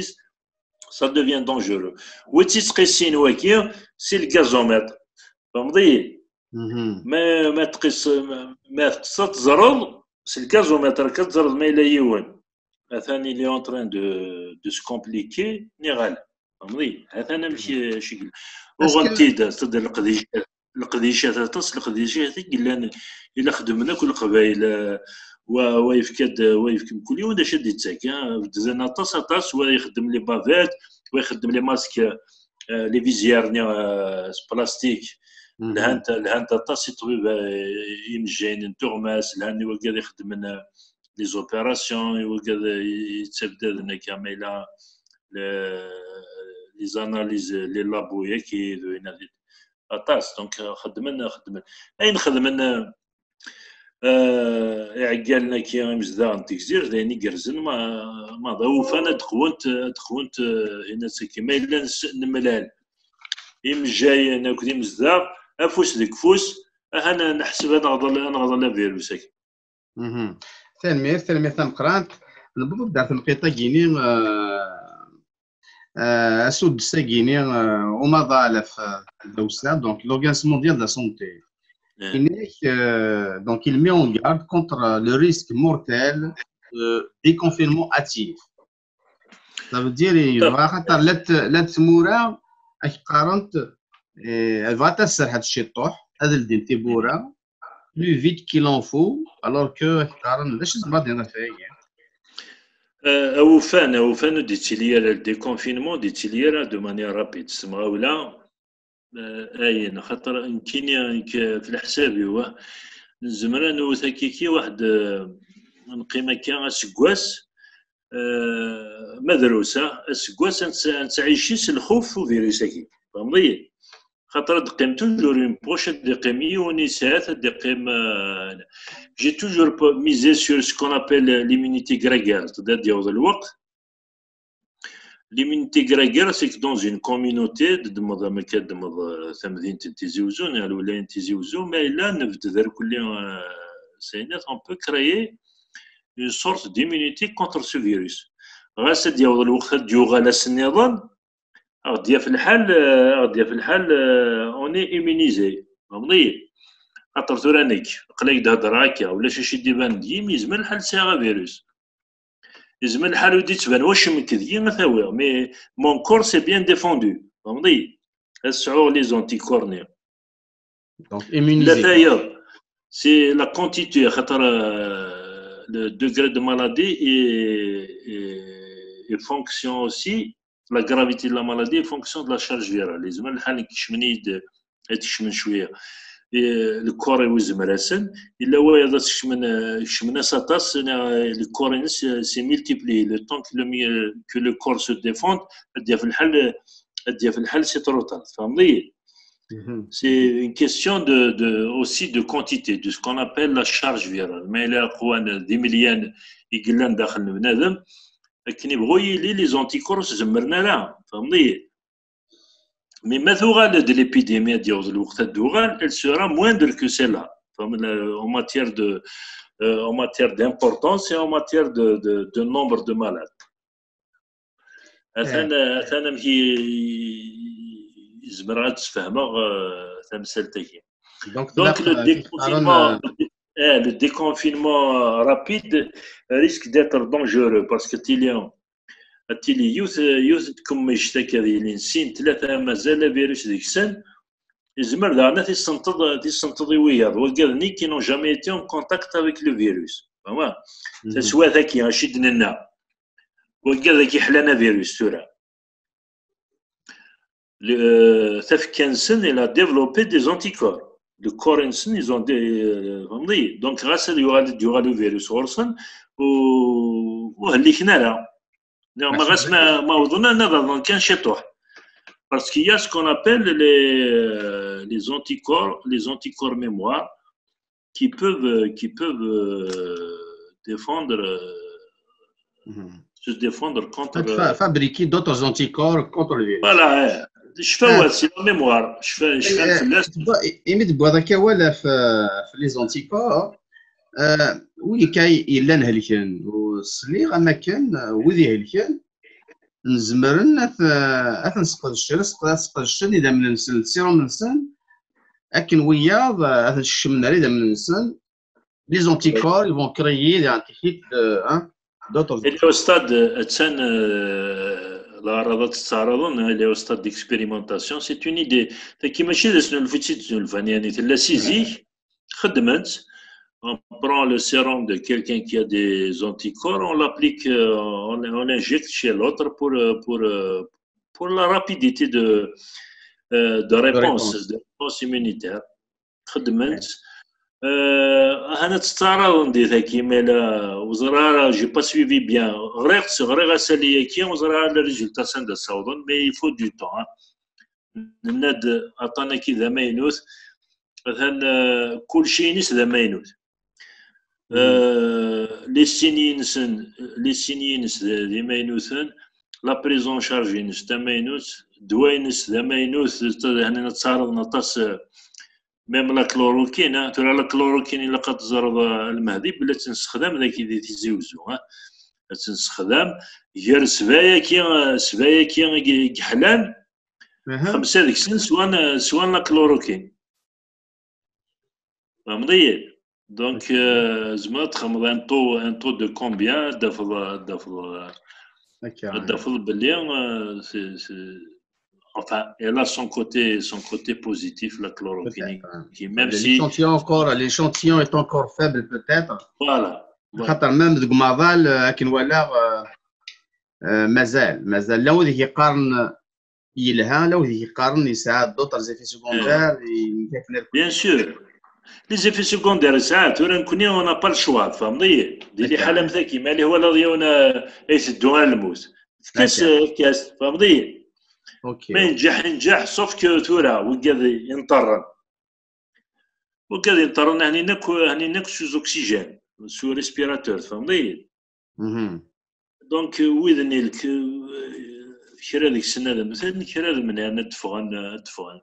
سا دوفيان دونجورو و تيتقيسين واكي سي الكازومتر فهمتي ما ما تقيس ما تزرد سي الكازومتر كتزرد ما الا يوان ثاني لي اون تران دو دو سكومبليكي نيغال فهمتي؟ هذا أنا ماشي شي وغنتيد تدير القديشات القديشات تصل القديشات إلا إلا خدمنا كل القبائل ويفكد ويفكم كل يوم داش ديتاك زنا طاس طاس ويخدم لي بافيت ويخدم لي ماسك لي فيزيار بلاستيك. الهانت الهانت طاس طبيب يمجين تغماس الهاني وقاد يخدم لي زوبيراسيون وقاد يتبدا كامله لي زاناليز لي لابو ياكي اطاس دونك خدمنا خدمنا اين خدمنا عقالنا كي مزدا تكزير لاني قرزن ما ما ضوف أنا دخونت دخونت هنا كيما الا نملال يم جاي أنا كنت مزدا افوس ديك فوس أنا نحسب أنا غضل أنا غضل فيروسك أها ثاني ثاني ثاني قرانت نبغى دارت القيطه كيني اسود ساكيني وما ضال في الدوسه دونك لورغانيزم مونديال لا سونتي donc il met en garde contre le risque mortel de déconfinement hâtif. Ça veut dire خاطر لا لا تمورا اش قارنت va تسر هذا الشيء طوح هذا الدين تيبورا plus vite qu'il en faut alors que قارن لاش زعما دينا فيها اوفان اوفان ديتيليا ديكونفينمون ديتيليا دو مانيير رابيد تسمى ولا اين خاطر كاين في الحساب هو زمرا نوث كيكي واحد نقيمه كان اسكواس مدروسه اسكواس نتعيشي الخوف فيروساكي فهمتي خاطر دقيم توجور اون بوش دقيم يونيسات دقيم جي توجور ميزي سور سكون ابل ليمونيتي غريغير تقدر ديال الوقت ليمونيتي غريغير سيك دون اون كومينوتي دمض ما كدمض ثمدين تيزي وزون ولا تيزي وزون ما الا نبدا دار كل سينات اون بو كريي اون سورت ديمونيتي كونتر سو فيروس غاس ديال الوقت ديوغالا النظام غديا في الحال غديا في الحال اوني ايمينيزي فهمتي خاطر تورانيك قليك تهضر هكا ولا شي شي ديبان ديم يزمن الحال ساغا فيروس يزمن الحال ودي تبان واش مكذي مثاوي مي مون كور سي بيان ديفوندو فهمتي اسعو لي زونتي دونك ايمينيزي لا تايا سي لا كونتيتي خاطر le degré de maladie est, est, est fonction aussi. لا غرافيتي لا مالادي فونكسيون دو لا شارج فيرال لازم الحال كشمني تكشمن شوية الكوري وزمراسن الا هو هذا تكشمن كشمنا ساتاس الكورينس سي ميلتيبلي لو طون كو لو كور سو ديفوند ديا في الحل ديا في الحل سي ترو تار فهمتي C'est une question de, de, aussi de quantité, de ce qu'on appelle la charge virale. Mais là, des millions يقلان داخل البنادم لكن يبغوا يلي لي زونتيكور زمرنا لها فهمتي مي ما ثوغال دو ليبيديميا ديال الوقت دوغال elle sera moindre que celle-là. en matière de en matière d'importance et en matière de, de, de nombre de malades. اثنا اثنا يزمر غاد تفهموا تمثالتك دونك لو ديكونفينمون le déconfinement rapide risque d'être dangereux parce que تيلي تيلي يوث يوث كم يشتكي هذه الانسان ثلاثة مازال فيروس ديك السن يزمر دعنا تيستنتظ تيستنتظ وياض وكذني كي نون جامي ايتي اون كونتاكت افيك لو فيروس فهمت تسوا ذاكي شدنا وكذا كي حلانا فيروس تورا Tefkensen, il a développé des de Corenson, ils ont des. Euh, donc, grâce il y aura, y virus Orson, ou parce qu'il y a ce qu'on appelle les euh, les anticorps les anticorps mémoire qui peuvent euh, qui peuvent défendre mhm. se défendre contre fabriquer d'autres anticorps contre le virus. Voilà شفاوات سي لا ميموار شفا شفا فلاس ايمي دبوا هذاك ولا في لي زونتيكور وي كاي إلا نهلكن وسليغ اما كان وذي هلكن نزمرن أث نسقد الشر نسقد الشر إذا من نسن سيروم نسن أكن وياض أث الشمنا إذا من نسن لي زونتيكور يفون كريي دي انتيفيك دوتر الاستاذ أتسان الأعراضات تتعرضون إلى ستاد ديكسبيريمونتاسيون سي اون ايدي كي ماشي دسنو الفتي تسنو الفان يعني تلا سيزيك خدمت on prend le sérum de quelqu'un qui a des anticorps, on l'applique, on, on l'injecte chez l'autre pour, pour, pour la rapidité de, de réponse, de réponse immunitaire. خدمت أنا تستعرض ندير كيما لا وزرا جي با سويفي بيان. غريق غريق اسالي كي وزرا لي ريزولتا سند صوضن مي يفو دو طون ناد عطانا كي ذا ماينوث مثلا كل شيء نس ذا ماينوث لي سينين سن لي سينين ذي ماينوثن لا بريزون شارج نس ذا ماينوث دواينس ذا ماينوث هنا نتصارض نطاس ميم لا كلوروكين ترى لا كلوروكين إلا قد تزرب المهدي بلا تنستخدم ذاك اللي تيزيوزو تنستخدم. غير سبايا كي سبايا كي كحلان. خمسة ديك السن سوان سوان لا كلوروكين. فهمتي دونك زعما تخمض ان طو ان طو دو كومبيان دافض دافض دافض بلي سي سي enfin, elle a son côté, son côté positif, la chloroquine, qui même si l'échantillon encore, l'échantillon est encore faible peut-être. Voilà. خاطر ميم دقمافال لكن ولا مازال مازال لو ذيك يقارن يلها لو ذيك يقارن يساعد دوتر زيفي سكوندير بيان سور لي زيفي سكوندير ساعات ولا نكون اون با الشوا فهمتي ديري حاله مثل كيما اللي هو لا ديالنا يسدوها الموت كاس كاس فهمتي أوكي ما ينجح ينجح سوف كو تورا وقاد ينطرن وقاد ينطرن هني نك هني نك سوز اوكسيجين سو ريسبيراتور فهمتي دونك ويذني لك كرا ديك السنة مثلا كرا من هنا تفغن تفغن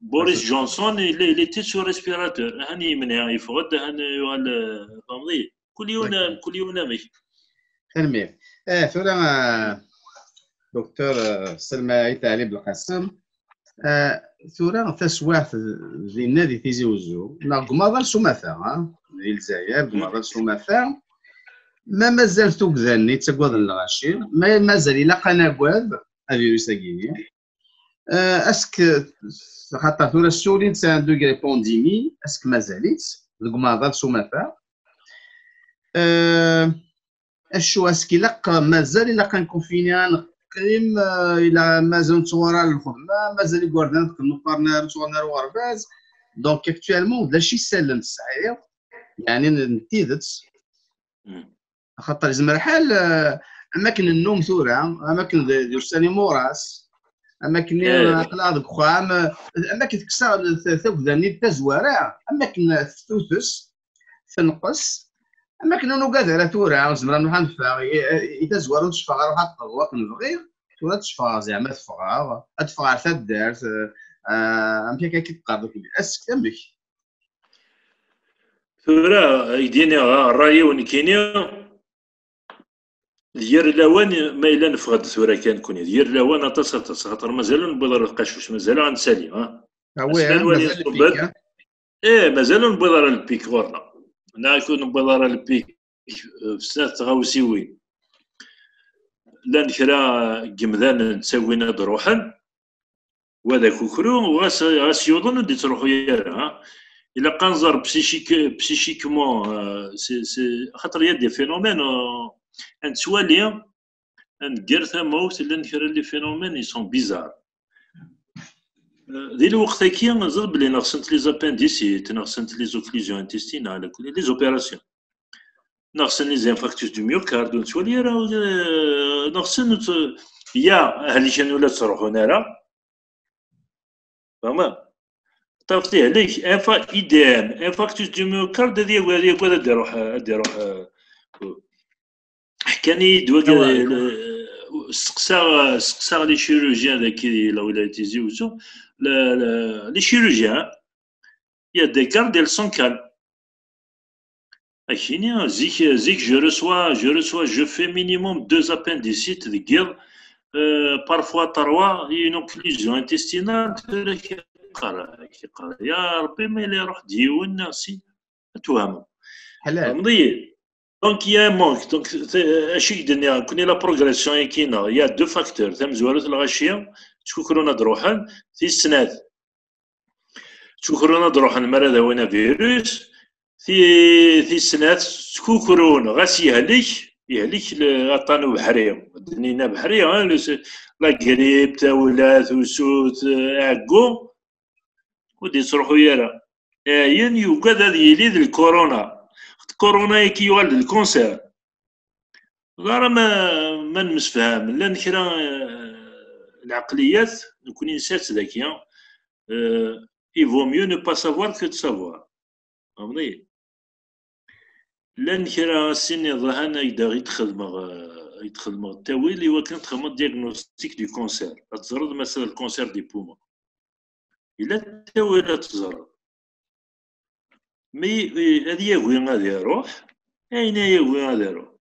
بوريس جونسون اللي تي سو ريسبيراتور هني من هنا يفغد هني فهمتي كل يوم كل يوم نامي المهم آه ثورة دكتور سلمى عيتالي بالقاسم ثورة تسوات ذي النادي تيزي وزو نقمض سوماثا ذي الجزائر قمض سوماثا ما مازال توكذاني تقوض الغاشي ما مازال إلا قنابواد افيروس كيني اسك خاطر ثورة سولين سان دوغري بونديمي اسك مازاليت قمض سوماثا اشو اسكي لقى مازال إلا كونفينيان قيم إلى مازال تصورا الخدمة مازال يقوردنا نقارنا تصورنا الغرباز دونك اكتوالمون بلا شي سالم الصحيح يعني نتيدت خاطر زمر حال أماكن النوم ثورة أماكن ديرساني موراس أماكن قلاض بخام أماكن تكسر ثوذاني تزوارع أماكن تثوثس تنقص. اماكن انو قادر ثورة زمر نروح نفا يتزوار نشفى غير واحد الطلوات نبغي ثورة تشفى زعما تفغى تفغى تدارت إمتى كي كتقرب أسك أمك. ثورة يديني الراي ونكيني ديال الاوان ما إلا نفغد ثورة كان كوني ديال الاوان أطاس أطاس خاطر مازال نبيض القشوش مازال غنسالي ها. مازال إيه مازال نبيض البيك ورنا أنا كون نبيض البيك في سنة تغاوسيوين لأن كرا قمذان نتساوينا دروحا وهذا كوكرو وغاس غاس يوضن ودي تروحو يا إلا قنزر بسيشيك بسيشيكمون سي سي خاطر يا دي فينومين نتوالي ندير ثموت لأن كرا لي فينومين يسون بيزار دي الوقت كي نزل بلي نغسنت لي زابانديسيت نغسنت لي زوكليزيون انتستينال لي زوبيراسيون نغسل لي زانفاكتوس دو ميوكارد ونتوالي راه نغسل يا أهلي كانوا لا تروحوا نارا فهمت طافتي عليك انفا ايدام انفاكتوس دو ميوكارد هذه هذه هذا ديروح ديروح حكاني دوا سقسا سقسا لي شيروجيان ذاك لا ولا تيزيوزو لي شيروجيان يا دي كار ديال سون كال Achini, zik, zik, je reçois, je reçois, je fais minimum deux appendicites de guerre, euh, parfois trois, une occlusion intestinale. يا ربي ما اللي يروح ديون سي توهم حلال مضيع دونك يا مونك دونك اشي الدنيا كوني لا بروغريسيون كينا يا دو فاكتور ثم تشكرونا دروحا في السنات تشكرونا دروحا مرض وين فيروس. في في السنات تكوكرون غاس يهلك يهلك الطانو بحري دنينا بحري لا قريب تاولات وسوت عقو ودي تروحو يارا ين يوقد هذا يلي الكورونا؟ كورونا كي يوالد الكونسير. غير ما ما نمسفهم لأن كرا العقليات نكون il vaut mieux ne pas savoir que de savoir. فهمتي؟ لأن كرا سيني ظهنا يدا يتخدم يتخدم التأويل اللي هو كان تخدم دياغنوستيك دو كونسير تزرد مثلا الكونسير دي بوما إلا التأويل تزرد. مي هذه يهوي غادي يروح؟ أين يهوي غادي يروح؟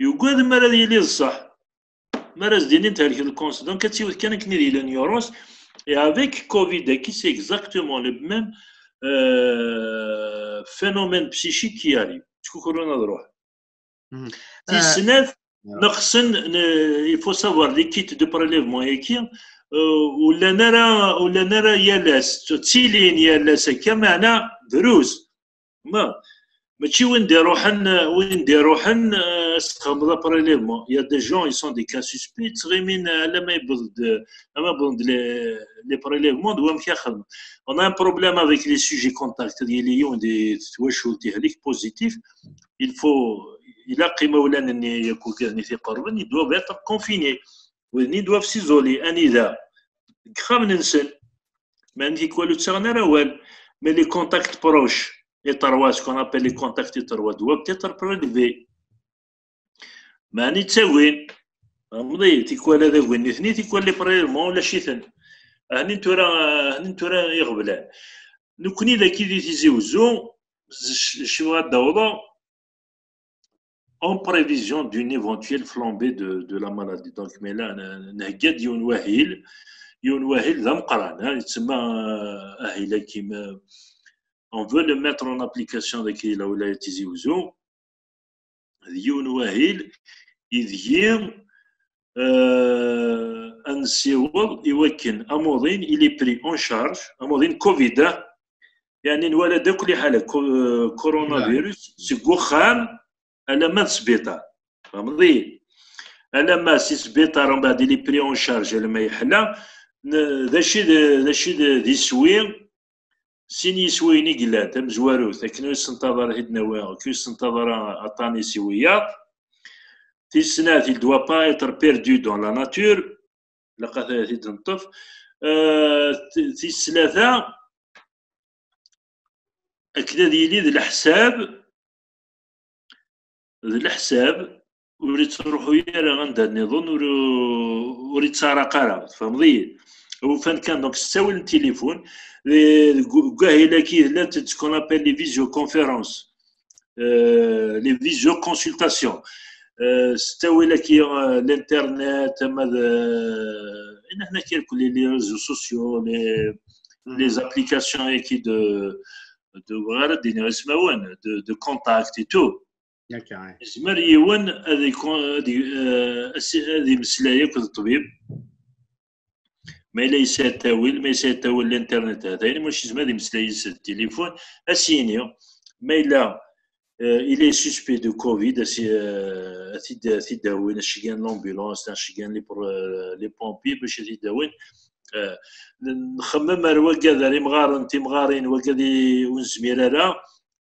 يقعد مرة يلي الصح؟ مرة زديني تهلك الكونسير دونك كتسيوت كان كني ديال نيوروس et avec Covid, qui c'est exactement le même euh, phénomène psychique qui arrive. تكون نروح في السنات نقصن il faut savoir les kits de prélèvement هيك ولا نرى ولا نرى يالاس تسيلين يالاس معنا دروس ما ماشي وين دي روحن وين دي روحن استخدم بريليفمون يا دي جون يسون دي كا سوسبي تغيمين على ما يبلد ما يبلد لي بريليفمون دوام كيخدم on a un problème avec les sujets contacts ديالي يوم دي توشو هذيك بوزيتيف il a قيمه ولا اني يكون كان في قرب ils doivent être confinés. Ils doivent s'isoler. ان اذا خا من نسن ما عندي كوالو تسغنا راه وال مي لي كونتاكت بروش les trois, ce qu'on appelle les contacts étroits, doivent être prélevés. ماني تسوين مضي تيكوال هذا وين. اثنين تيكوال لي بريلمون ولا شي ثن هني تورا هني تورا يغبلا نكوني ذاك اللي تيزيوزو شو الدوره en prévision d'une éventuelle flambée de, de la maladie. Donc, mais là, نهجد يون وهيل يون وهيل ذا مقران. يتسمى أهيلا كيما on veut le mettre en application avec la wilaya Tizi Ouzou, Youn Wahil, il vient un siwal يوكن امودين il est pris en charge. امودين كوفيد يعني الولد كل حاله كورونا فيروس سكو خام على ما سبيطار فهمتي الا ما سي سبيطار من بعد لي بري اون شارج لما يحلى ذا شي ذا شي دي سوي سين يسويني قلات مزوارو كنو يسنتظر هيدنا وين كيو يسنتظر عطاني سويات في السنة il doit pas être perdu dans la nature. لقد هذه تنطف في الثلاثة أكدا ديالي ذي الحساب ذي الحساب وريت تروحو يا عند النظام وريت تسارق راه فهمضي وفان كان دونك تستاوي التليفون كاهي كي لا تكون ابل لي فيزيو كونفيرونس لي فيزيو كونسلتاسيون ستاوي لك الانترنت ماذا هنا كاين كل لي ريزو سوسيو لي لي زابليكاسيون كي دو دو غير الدنيا يسمعون دو دو كونتاكت اي تو يزمر يون هذه هذه مسلايه كل الطبيب ما الا يساتاول ما يساتاول الانترنت هذا يعني ماشي زعما هذه مسلايه التليفون اسينيو ما الا إلى سوسبي دو كوفيد اسي داوين اش كان لومبيلونس اش كان لي لي بومبي باش يداوين نخمم راه كذا لي مغارن تي مغارين وكذا ونزمير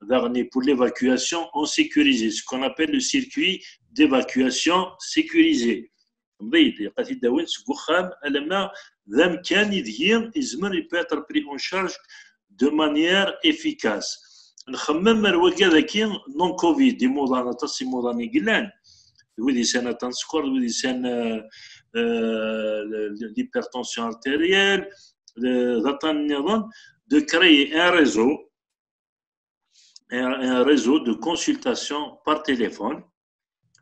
داغني pour l'évacuation en sécurisé ce qu'on appelle le circuit d'évacuation sécurisé. مضيد قد يداوين سكوخام لما ذم كان يدير يزمر يباتر بري اون شارج دو مانيير افيكاس نخمم راه كذا نون كوفيد دي موضان تصي موضان يقلان ودي سنة تنسكر ودي سنة l'hypertension artérielle, de créer un réseau, un, réseau de consultation par téléphone,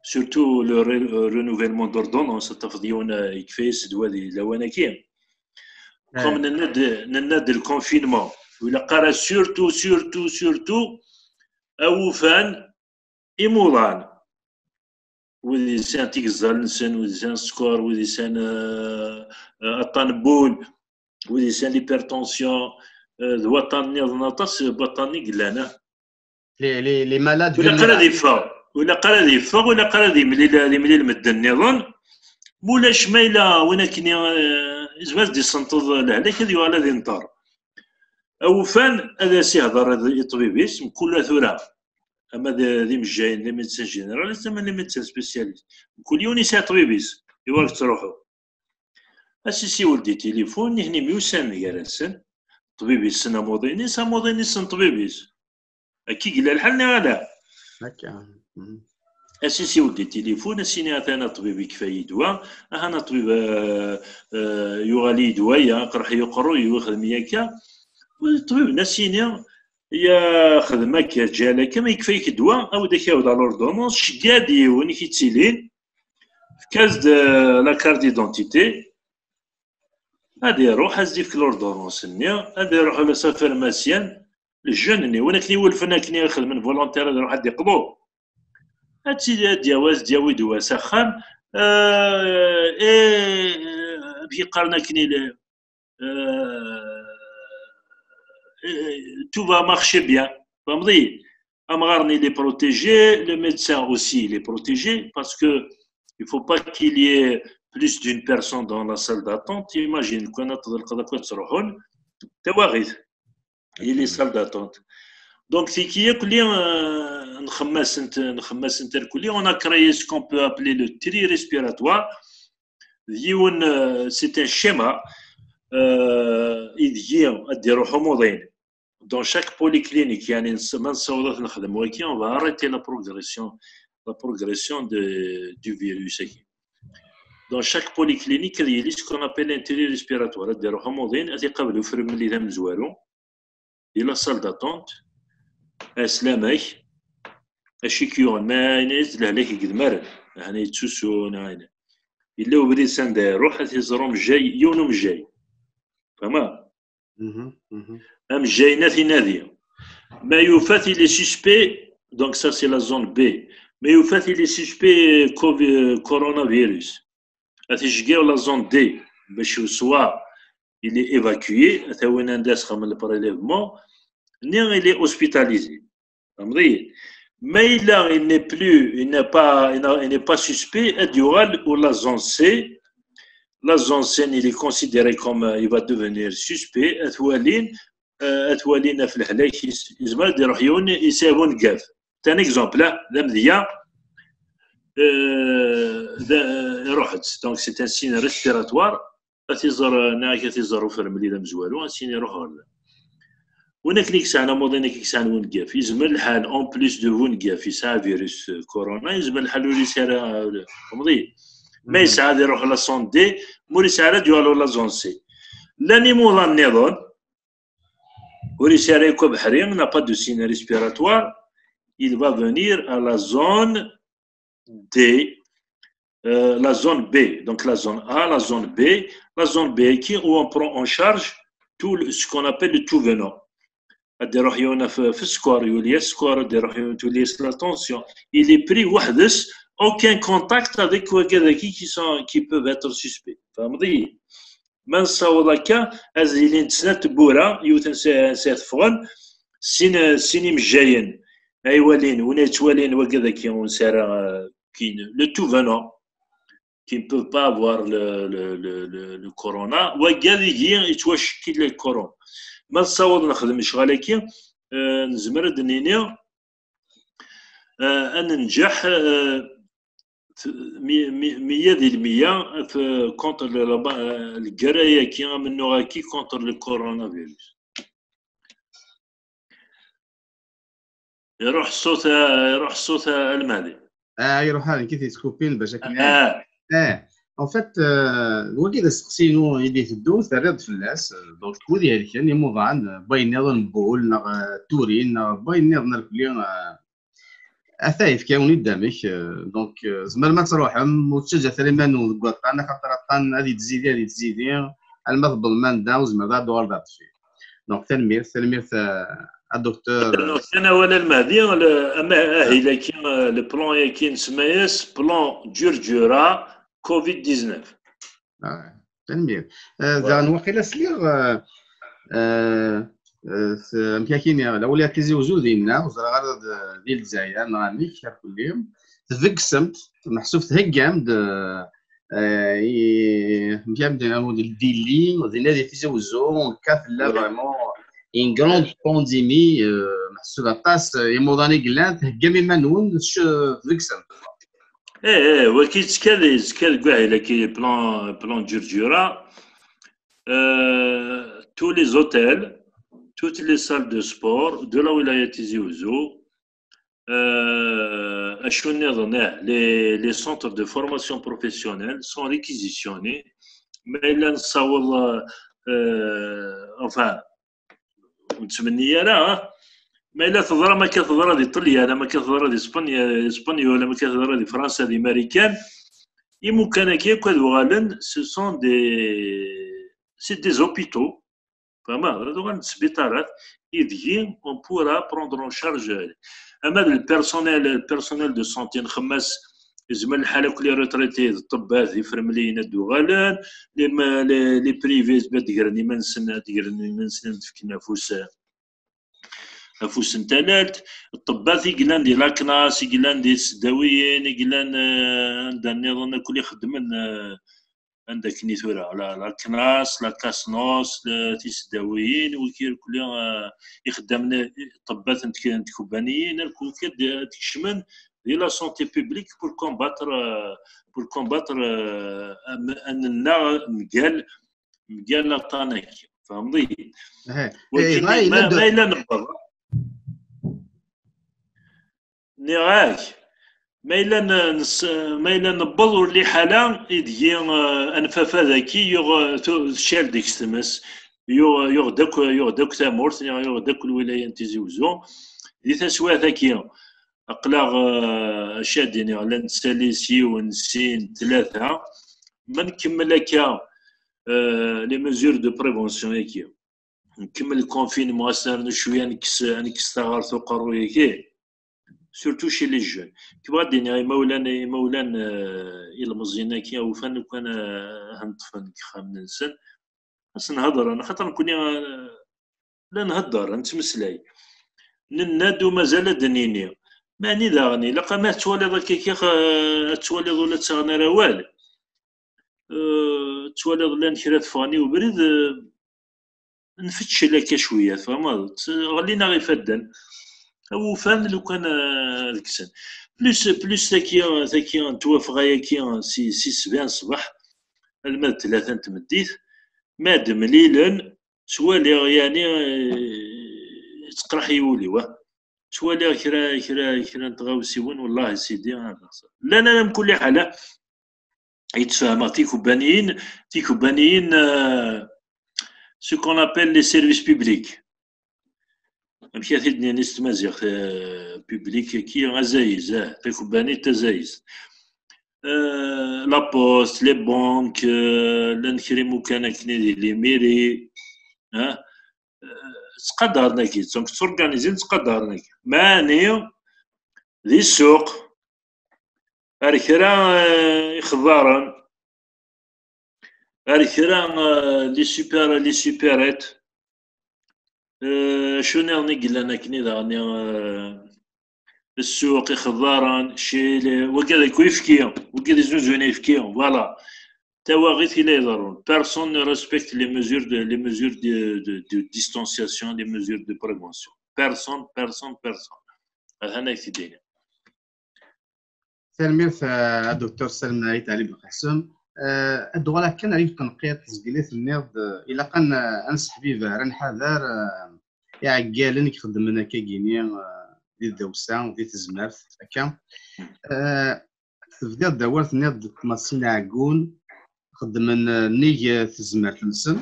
surtout le renouvellement d'ordonnance, comme le confinement, surtout, surtout, surtout, à Oufan et Moulan. وذي لسان تيكزال لسان وذي لسان السكر وذي لسان الطنبول وذي لسان ليبرتونسيون الوطن نيض نطس بطني قلانا لي لي لي مالاد ولا قرا ذي فا ولا قرا ذي فا ولا قرا ذي ملي ملي المدن نظن مولاش مايلا وين كني زواج دي سنتوض لهلاك هذي ولا ذي نطار أو فان هذا سي هضر الطبيب كل ثورة أما ذي مجاين لي ميدسان جينيرال اما لي ميدسان سبيسياليست. كل يوم يسعى طبيبيس يوالك تروحو. أسيسي ولدي تليفون هني ميوسان يارسن طبيبيس سنة موضيني سا موضيني سن طبيبيس اكي قلا الحل هذا. هكا اسيسي ولدي تليفون اسيني أنا طبيبي كفاية دواء أنا طبيب آه، آه، يغالي دواء قرح يقرو يخدم ياكا. والطبيب ناسيني يا خدمة كجالة كما يكفيك دواء أو داك على لوردونونس شقاد يون كيتسيلين في كاز لا كارت ديدونتيتي. غادي يروح هز في لوردونونس ني غادي يروح على فارماسيان. الجون ني وأنا كني ولفنا كني يخدم فولونتير يروح عاد يقبو هادشي دياواز دياوي دوا سخان آه ايه بي قارنا كني آه tout va marcher bien. Amrarni est protégé, le médecin aussi il est protégé parce que il faut pas qu'il y ait plus d'une personne dans la salle d'attente. Imagine qu'on a il est salle d'attente. Donc, c'est qui est on a créé ce qu'on peut appeler le tri respiratoire. C'est un schéma dans chaque polyclinique. On va arrêter la progression, la progression du virus. Dans chaque polyclinique, il y a ce qu'on appelle un tri respiratoire. Il y a la salle d'attente. اسلامك اشيكيون ما نزل عليه قد مر يعني تسوسون عين اللي هو بدي سند روح تزرم جاي يونم جاي فما ام جاي نادي نادي ما يفاتي لي سيسبي دونك سا سي لا زون بي ما يفاتي لي سيسبي كوفي كورونا فيروس اتشجيو لا زون دي باش سوا اللي ايفاكوي ثوينا ندس خمل بريليفمون prélèvement, il est hospitalisé. Mais là, il n'est plus, il n'est pas, il n'est pas suspect. Edural ou la zone C, la zone C, il est considéré comme, il va devenir suspect. Atwalin, Atwalin في الحلاك يزمر يروح يون يساوون كاف. C'est un exemple, là, مذيا رحت دونك سي ان سين ريسبيراتوار غتيزر نا كتيزر فرملي لا مزوالو ان سين يروح ولا وأنا كليك ساعنا موضينا كيك ساعنا ون كاف يزمر الحال اون بليس دو ون كاف يسعى فيروس كورونا يزمر الحال ولي سارة مضي ما يسعى يروح لا سون دي موري سعى ديالو لا زون سي لاني موضا النظام ولي سارة يكو بحري n'a pas de signe respiratoire il va venir à la zone D euh, la zone B, donc la zone A, la zone B, la zone B qui où on prend en charge tout ce qu'on appelle le tout venant. Il est pris aucun contact avec quelqu'un qui sont qui peuvent être suspects. فهمتي؟ ما نصور هكا ازيلين تسنات بورا يوتن ساتفغن سين سيني مجاين ايوالين ونيتوالين وكذا كي ونسارا كين لو تو venant qui ne peuvent pas avoir le, le, le, le, le corona وكاع يتوشكل الكورونا ما تصور نخدم شغالك نزمر دنيني أن ننجح مية ديال المية في كونتر القراية كي منو غاكي كونتر الكورونا فيروس يروح الصوت يروح الصوت المهدي. آه يروح هذا كيف يسكوبين باش آه. آه. اون فيت هو كي سقسينو يدي تدو تريض فلاس دونك كو ديالك يعني موضعن باين نظن بول نا تورين باين نظن الكلي اثايف كاوني دامك دونك زمر ما تروحهم وتشجع ثريمان وكواطان خاطر طان هذه تزيدي هذه تزيدي المضبل مان دا وزمر دا دوار دا فيه دونك تنمير تنمير الدكتور أنا ولا المهدي أما اهي لكن البلان يكين سمايس بلان جرجرا كوفيد 19 آه تنمير ذا وقيلا سليغ مكاكين الاولى تيزي وزول ديالنا وزرا غرض ديال الجزائر نغامي كل تفكسمت محسوب تهكام مكام ديال ديلي ودينا ديال تيزي وزول كاف لا فريمون une grande pandémie محسوبه طاس يموضاني قلان تهكا ما نون فيكسن إيه إيه وكي تكاد تكاد كاع الا كي بلان بلان جرجيرا تو لي زوتيل toutes les salles de sport de la wilaya Tizi Ouzou, euh, les, les centres de formation professionnelle sont réquisitionnés, mais là, ça euh, enfin, متمنيه لا ما إلا تهضر ما كتهضر دي إيطاليا لا ما كتهضر دي اسبانيا إسبانيا ولا ما كتهضر دي فرنسا دي أمريكان. يمكن كي كادو غالن سو دي سي دي زوبيتو فما هادو غالن سبيطارات يدي اون بورا بروندر اون شارج أما البيرسونيل البيرسونيل دو سونتي نخمس زعما الحالة كل روتريتي الطبات يفرملينا دو غالان لي لي بريفي زعما تقرني ما نسن تقرني ما نسن تفكنا فوس فوس نتالات الطبات يقلان دي لاكناس يقلان دي السداويين يقلان عندنا النظام كل يخدمن عندك نيثورا لا كناس لا كاسنوس تيسداويين وكير كل يخدمنا طبات نتكوبانيين الكل تكشمن de la santé publique pour combattre pour combattre اننا مقال مقال الطانك فهمتي؟ ولكن ما ما إلا نقدر. نيغاك ما إلا ما إلا نبض ولي حالة يدي انفافا ذاكي يغ شال ديك ستمس يغ يغ داك يغ داك تامورت يغ داك الولايه نتيزي وزو دي تسوا ذاكيه أقلاغ شادين على نساليسي ونسين ثلاثة ما نكمل هكا لي مزور دو بريفونسيون هيك نكمل الكونفينمون أصلا شوية نكس نكس تغار ثقر هيك سورتو شي لي جون كي غادي ناي مولانا مولان المزينا كي أو فن كان هنطفن خام ننسن خاص نهضر أنا خاطر نكون لا نهضر نتمسلاي ننادو مازال دنيني ماني داغني لا ما تواليض كيكي تواليض ولا تغنى راه والو أه، تواليض لأن كرا تفاني وبريد أه، نفتش لك شوية فما غلينا غير فدان فان لو كان ديك بلوس بلوس ثاكيا ثاكيا توافق كي سي سي سبعين صباح الماد ثلاثة تمديت ماد مليلا توالي يعني أه، تقرح يولي واه توالي كرا كرا كرا نتغاوسيون والله سيدي لا لا لا بكل حال. يتفاهم تيكو بانيين تيكو بانيين سو كون ابل لي سيرفيس بيبليك مشي تدني نست مزيغ بيبليك كي ازايز تيكو باني تزايز لا بوست لي بونك لا نكريمو كان كني لي ميري تقدرنا كي دونك تورغانيزي تقدرنا كي ماني ذي السوق الكرا يخضارن الكرا لي سوبر لي سوبرات شنو نقول كني داني السوق يخضارن شي وكذا كيفكي وكذا زوزون يفكي فوالا Tawarit, il est Personne ne respecte les mesures de, les mesures de, de, de distanciation, les mesures de prévention. Personne, personne, personne. هنا كتدينا تلميذ الدكتور سلمى عيد علي بن قاسم الدغلا كان عليه تنقيط زقليت النيض إلى كان انصح بيه راه حذر يا عقالن يخدم لنا كاكيني دي الدوسة ودي الزمارت هكا تبدا دورت النيض كماسين عقون خدمن نية تزمرت نسن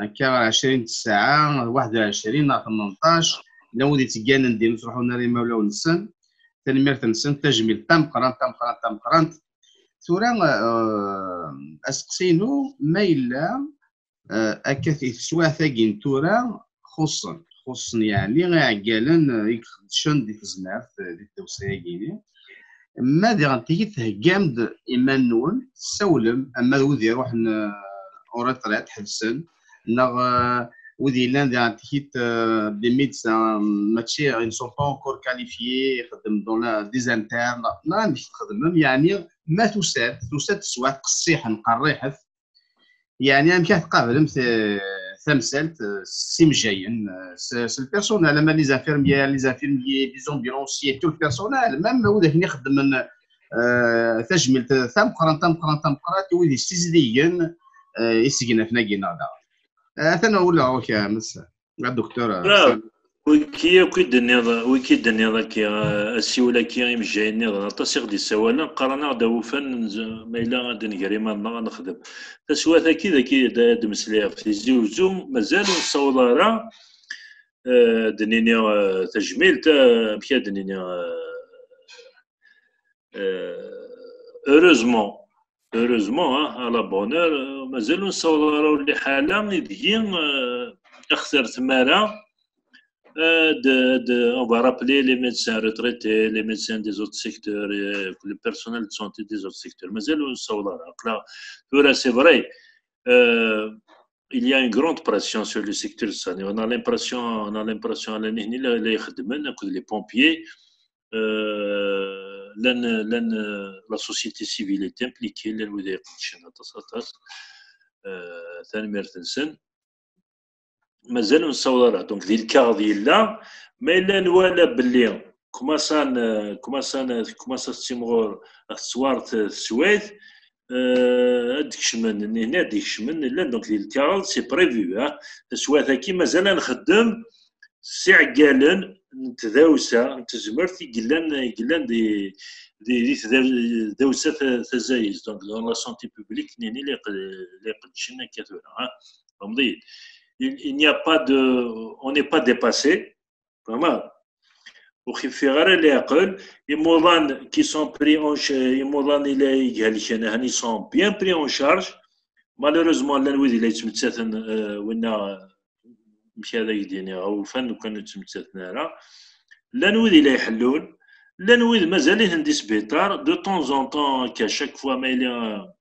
هكا عشرين ساعة واحد وعشرين نا ثمنطاش نودي تيجانا ندير نروحو ناري مولا ونسن تنمير نسن تجميل تام قران تام قران تام قران ثورا اسقسينو ما الا آه، اكاثي سوا ثاقين تورا خصن خصن يعني غا عقالا يخدشن دي تزمرت دي التوسيا ماذا غنتيجي تهجامد ايمان سولم اما وذي يروح اوريتريت حبسن نغ وذي لأن دي غنتيجي دي ميدسان ماشي ان سون با انكور كاليفيي يخدم دون لا ديزانترن لا مش تخدمهم يعني ما توسات توسات سوا قصيح نقريحث يعني ام كان تقابل تمثلت سي مجاين سي البيرسونال أما لي زانفيرميير لي زانفيرميي لي زومبيلونسيي تو البيرسونال ميم وذاك اللي يخدم من تجمل ثام قران ثام قران ثام قران ويدي ستيزديين يسقنا في ناقينا هذا. اثنا ولا أوكي مس الدكتور. ويكي وكي الدنيا ويكي الدنيا كي السيوله كي يمجي النظام تصيغ دي سوالا قرانا دا وفن ما الا غادي نقري ما نخدم تسوا ذاكي ذاكي دمسلي في زوزو مازال راه دنيني تجميل تا بكا دنيني هوروزمون هوروزمون على بونور مازال راه ولي حاله يدي اختار ثماره de, on va rappeler les médecins retraités, les médecins des autres secteurs, le personnel de santé des autres secteurs. Mais c'est vrai, euh, il y a une grande pression sur le secteur santé. On a l'impression, on a l'impression, les pompiers, euh, la société civile est impliquée, euh, مازال نصورها دونك ذي الكار ديالنا ما إلا نوالا باللي كوماسان كوماسان كوماسان تيمغور تصوارت السويد هاديك شمن هنا هاديك شمن لا دونك ديال الكار سي بريفيو ها. السوات كي مازال نخدم. سي عقالن نتداوسا نتزمرت يقلان يقلان دي دي دي تداوسا تزايز. دونك لا سونتي بوبليك نيني اللي قدشنا كثورة ها. فهمتي il, n'y a pas de, on n'est pas dépassé, vraiment. Les mouvements qui sont pris en charge, ils sont bien pris en charge. Malheureusement, l'anouid il est متساتن ونا مشى هذا يديني أو فن كانوا تمتساتنا راه l'anouid il يحلون l'anouid مازال عندي سبيطار دو طون زون طون كا شاك فوا ما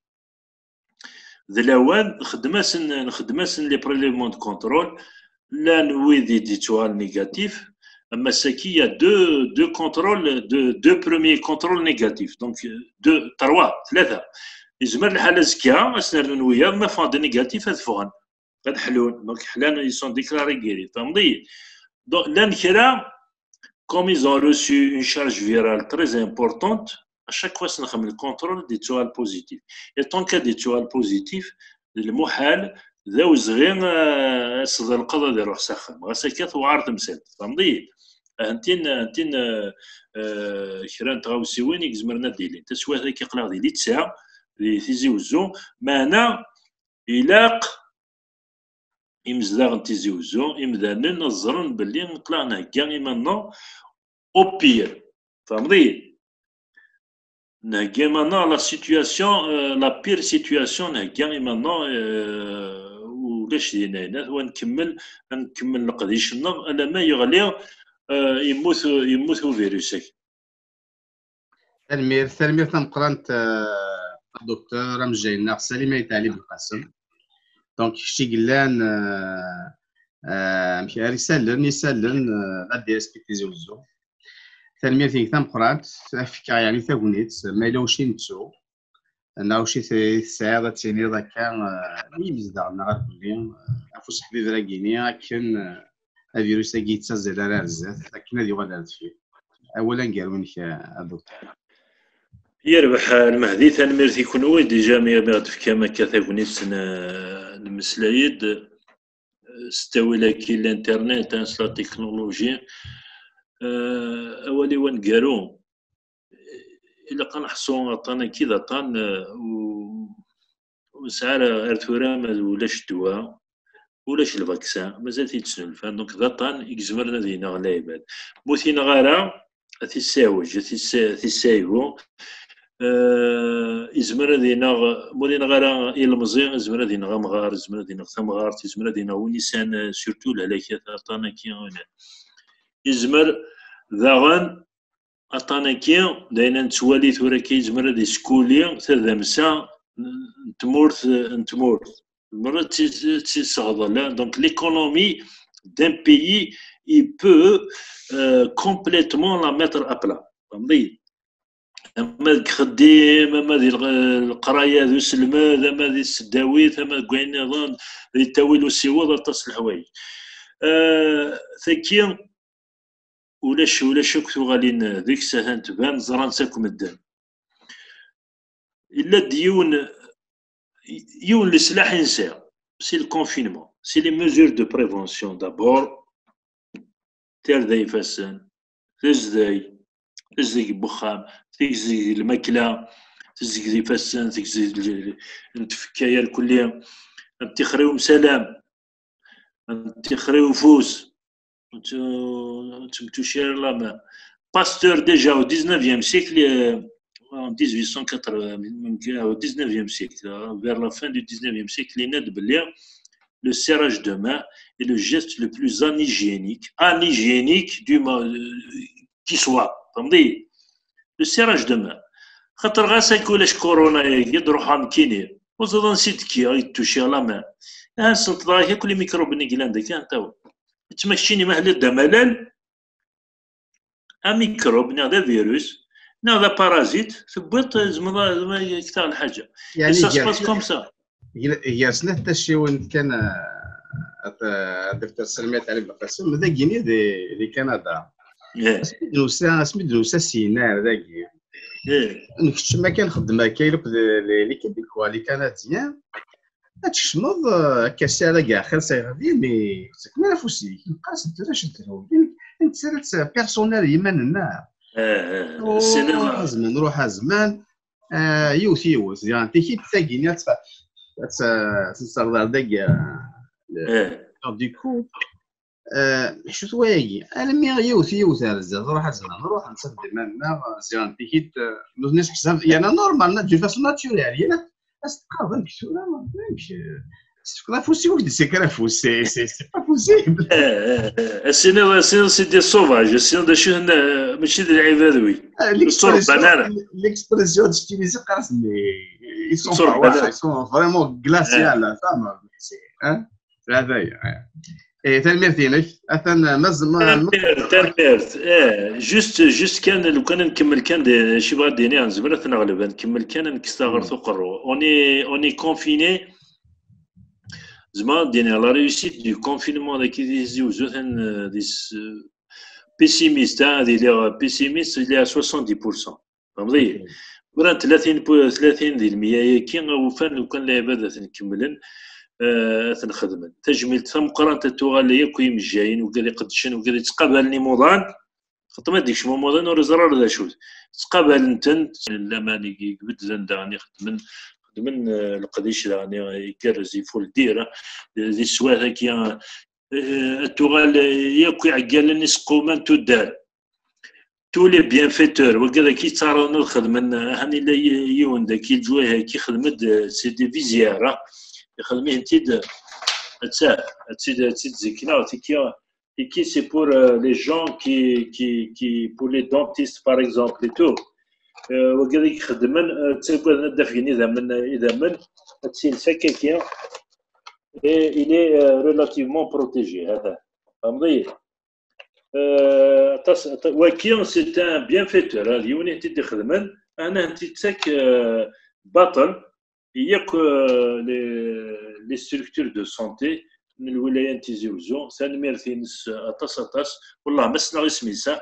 ذ الاوان نخدم اسن لي بريليفمون دو كونترول لا نويدي ديتوال نيجاتيف Masaki, il y a deux, deux contrôles, deux, deux premiers contrôles négatifs. Donc, deux, trois, ثلاثة. يزمر الحالة زكا أسنر نويا ما فاض نيجاتيف هاد فوغن غاد حلون دونك حلان يسون ديكلاري غيري فهمتي دونك لأن كرا comme ils ont reçu une charge virale très des toiles positives. Et tant qu'il y a des toiles positives, le mohal, ذا وزغين صدى القضاء ديال روح سخن غاسا كات وعارض مسد فهمتي؟ انتين انتين كرا تغاوسيوين يكزمرنا ديلي تسوى هذاك يقلع ديلي تسع دي تيزي وزو. معنا إلاق إمزداغ تيزي وزو. إمدانن نظرن بلي نطلع نهكا إيمانا أو بير. فهمتي؟ نهكا إيمانا لا سيتوياسيون لا بير سيتوياسيون نهكا إيمانا ولاش دينا ونكمل نكمل نقديشنا على ما يغلي يموت يموت فيروسك تلمير تلمير تنقرانت الدكتور مجينا سليم يتعلي بالقاسم دونك شتي قلان مشي يسالن يسالن غادي اس بي تيزي وزو تلمير ثاني ثم قرات فكا يعني ثاونيت ما إلا وشي نتسو أنا وشي تسعيد تيني ذاك يمزدا نغاد بلي عفو صحبي ذراكيني كان الفيروس كي تسزل على رزات لكن هذه غادا فيه. اولا قالوا الدكتور يربح المهدي تنميرتي كنوي ديجا مي في كما كتاكونيت المسلايد. ستاوي لكي الانترنت انس لا تكنولوجي. آه، أولي وان كارو إلا كنحصو عطانا كذا طان وسعر ارثورا ولاش دواء ولاش الفاكسان مازال تيتسنلفان دونك ذا طان يكزمرنا دينا غلا عباد موثينا غارا تيساوج تيسايبو يزمر هذه نغ مولين غير يلمزي يزمر هذه نغ مغار يزمر هذه نغ ثمغار نغ ونيسان سورتو الهلاكات أطاناكي يزمر ذاغن أطاناكي داينا نتوالي ثورا كي يزمر هذه سكولي ثلاثة مسا نتمورث نتمورث. مرة لا. دونك ليكونومي pays il peut euh, complètement la mettre à plat فهمتي؟ أما خديم أما ذي القرايه ذو سلماد أما ذي السداويت أما كوين نظن ذي التاويل والسيوض تصل الحوايج آه ثكي ولاش ولاش كتو غالين ذيك سهان تبان زران ساكم الدم. إلا ديون يون السلاح ينسى سي الكونفينمون سي لي ميزور دو بريفونسيون دابور تير ذا يفسن تزداي تزدي بخام تيزي الماكلة تزي فاسان تزي التفكاية الكلية. تخريو مسلام تخريو فوس. تمتوشير لا ما باستور ديجا au 19e siècle en 1880 au 19e siècle vers la fin du 19e siècle il est باللي le serrage de main est le geste le plus anhygiénique anhygiénique du qui soit. فهمتي لو سيراج دو خاطر غاسا يكونش كورونا يقد روحها مكيني وزاد نسيت كي يتوشي لا مان ها سنت ضاهي كل ميكروب نيكلان داك انت تمشيني مهل دا ملال أ ميكروب نا فيروس نا بارازيت. ثبت زعما كثر الحاجة يعني سا سباس كوم سا. هي سنه حتى شي وين كان الدكتور سلمى علي بالقاسم ذا كيني دي كندا. سميتو سميتو سينار ذاكي نكتش ما كنخدم هكا لي كيبيكوا لي كنديان. تشمض كاسالا كاع خلص غادي مي ما نفوسي نقاس الدرا شدرو أنت سالت بيرسونيل يماننا زمان نروح زمان. يوث يوث يعني تيكي تاكيني تتصرف داك ديكو شو تواجي أنا مي يوث يوث هذا نروح زمان نروح نستخدم ما زين تيكيت الناس حساب يعني نورمال دو فاسون ناتشورال يعني استقرا نمشي ما نمشي لا فوسي وقت سي كرا فوسي سي سي با بوسيبل السينما السينما سي دي سوفاج السينما دا شو ماشي دي العبادوي الصور بنانا ليكسبرسيون تشتيليزي قراسني ils sont vraiment glaciales, ça, hein, هذايا إيه تنميرتينك اثن مز تنميرت إيه جوست جوست كان لو كان نكمل كان شي بغا ديني نزبر نغلب نكمل كان نكستغر ثقرو اوني اوني كونفيني زعما ديني لا ريوسيت دو كونفينمون داك يزيو زوثن ديس بيسيميست هذه اللي بيسيميست اللي 70% فهمتي؟ وران 30 30 ديال المية كي وفان لو كان العباد نكملن. تنخدم. تجميل ثم قرانت توغالي كوي مجاين وقال يقدشن وقال يتقابلني موضان خطم ديك شمو موضان ورا زرار ذا شوت تقابل انت لماني قبل زندا راني خدمن خدمن القديش راني يكرز يفول ديرة. دي سوا كي التوغال ياكو عقال نسقو من تدار. تو لي بيان فيتور وكذا كي تارون الخدمة هاني لا يون دا كي الجواه كي خدمت سي دي فيزيارة يخدميه تيد تساه تيد تيد زيكنا تيكيا et qui c'est pour euh, les gens qui, qui, qui pour les dentistes par exemple et tout. وقال يخدمن تسوى الدفين إذا من إذا من تسيل سكاكيا et il est euh, relativement protégé هذا. فهمتي؟ وكيون سي ان بيانفيتور اليوني انت تخدمن أنا انت تسك بطل ياك لي ستركتور دو سونتي من الولايه انت زوزو سان نس اطاس اطاس والله ما سنا سميسا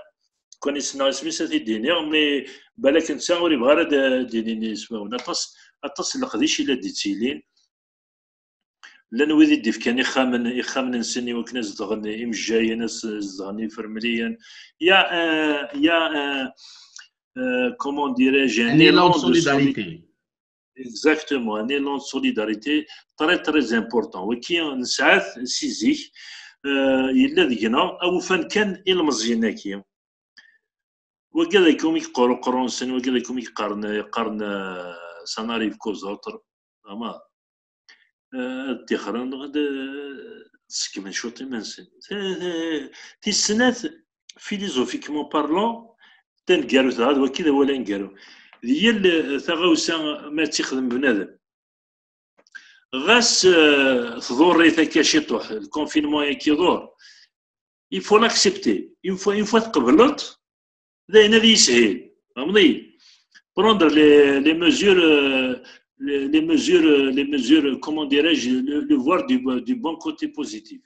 كون سنا سميسا تيديني مي بالك انت وري بغا ديني سواون اطاس اطاس القديش الا ديتيلين لأن ويدي يدي كان يخامن يخامن نسني وكنا زدغن إمجايا ناس زدغن فرمليا يا آه يا آه كومون ديراج ان ايلان سوليداريتي اكزاكتومون ان ايلان سوليداريتي تري تري امبورطون وكي نسعات سيزيك آه يلا ديكنا أو فان كان المزينا كي وكذا يكون يقرو قرونسن وكذا يكون يقارن يقارن سناريف كوزوتر اما الدخران غدا تسكمن شوط منسن في السنات فيليزوفيكمون بارلون تنقالو هذا وكذا ولا نقالو هي ثغاوسا ما تخدم بنادم. غاس تضور ريتك شي طوح الكونفينمون كيدور يفو لاكسبتي اون فوا اون فوا تقبلت داين هذا يسهل. فهمتي بروندر لي لي ميزور les, mesures, les mesures, comment dirais-je, le, voir du, du, bon côté positif.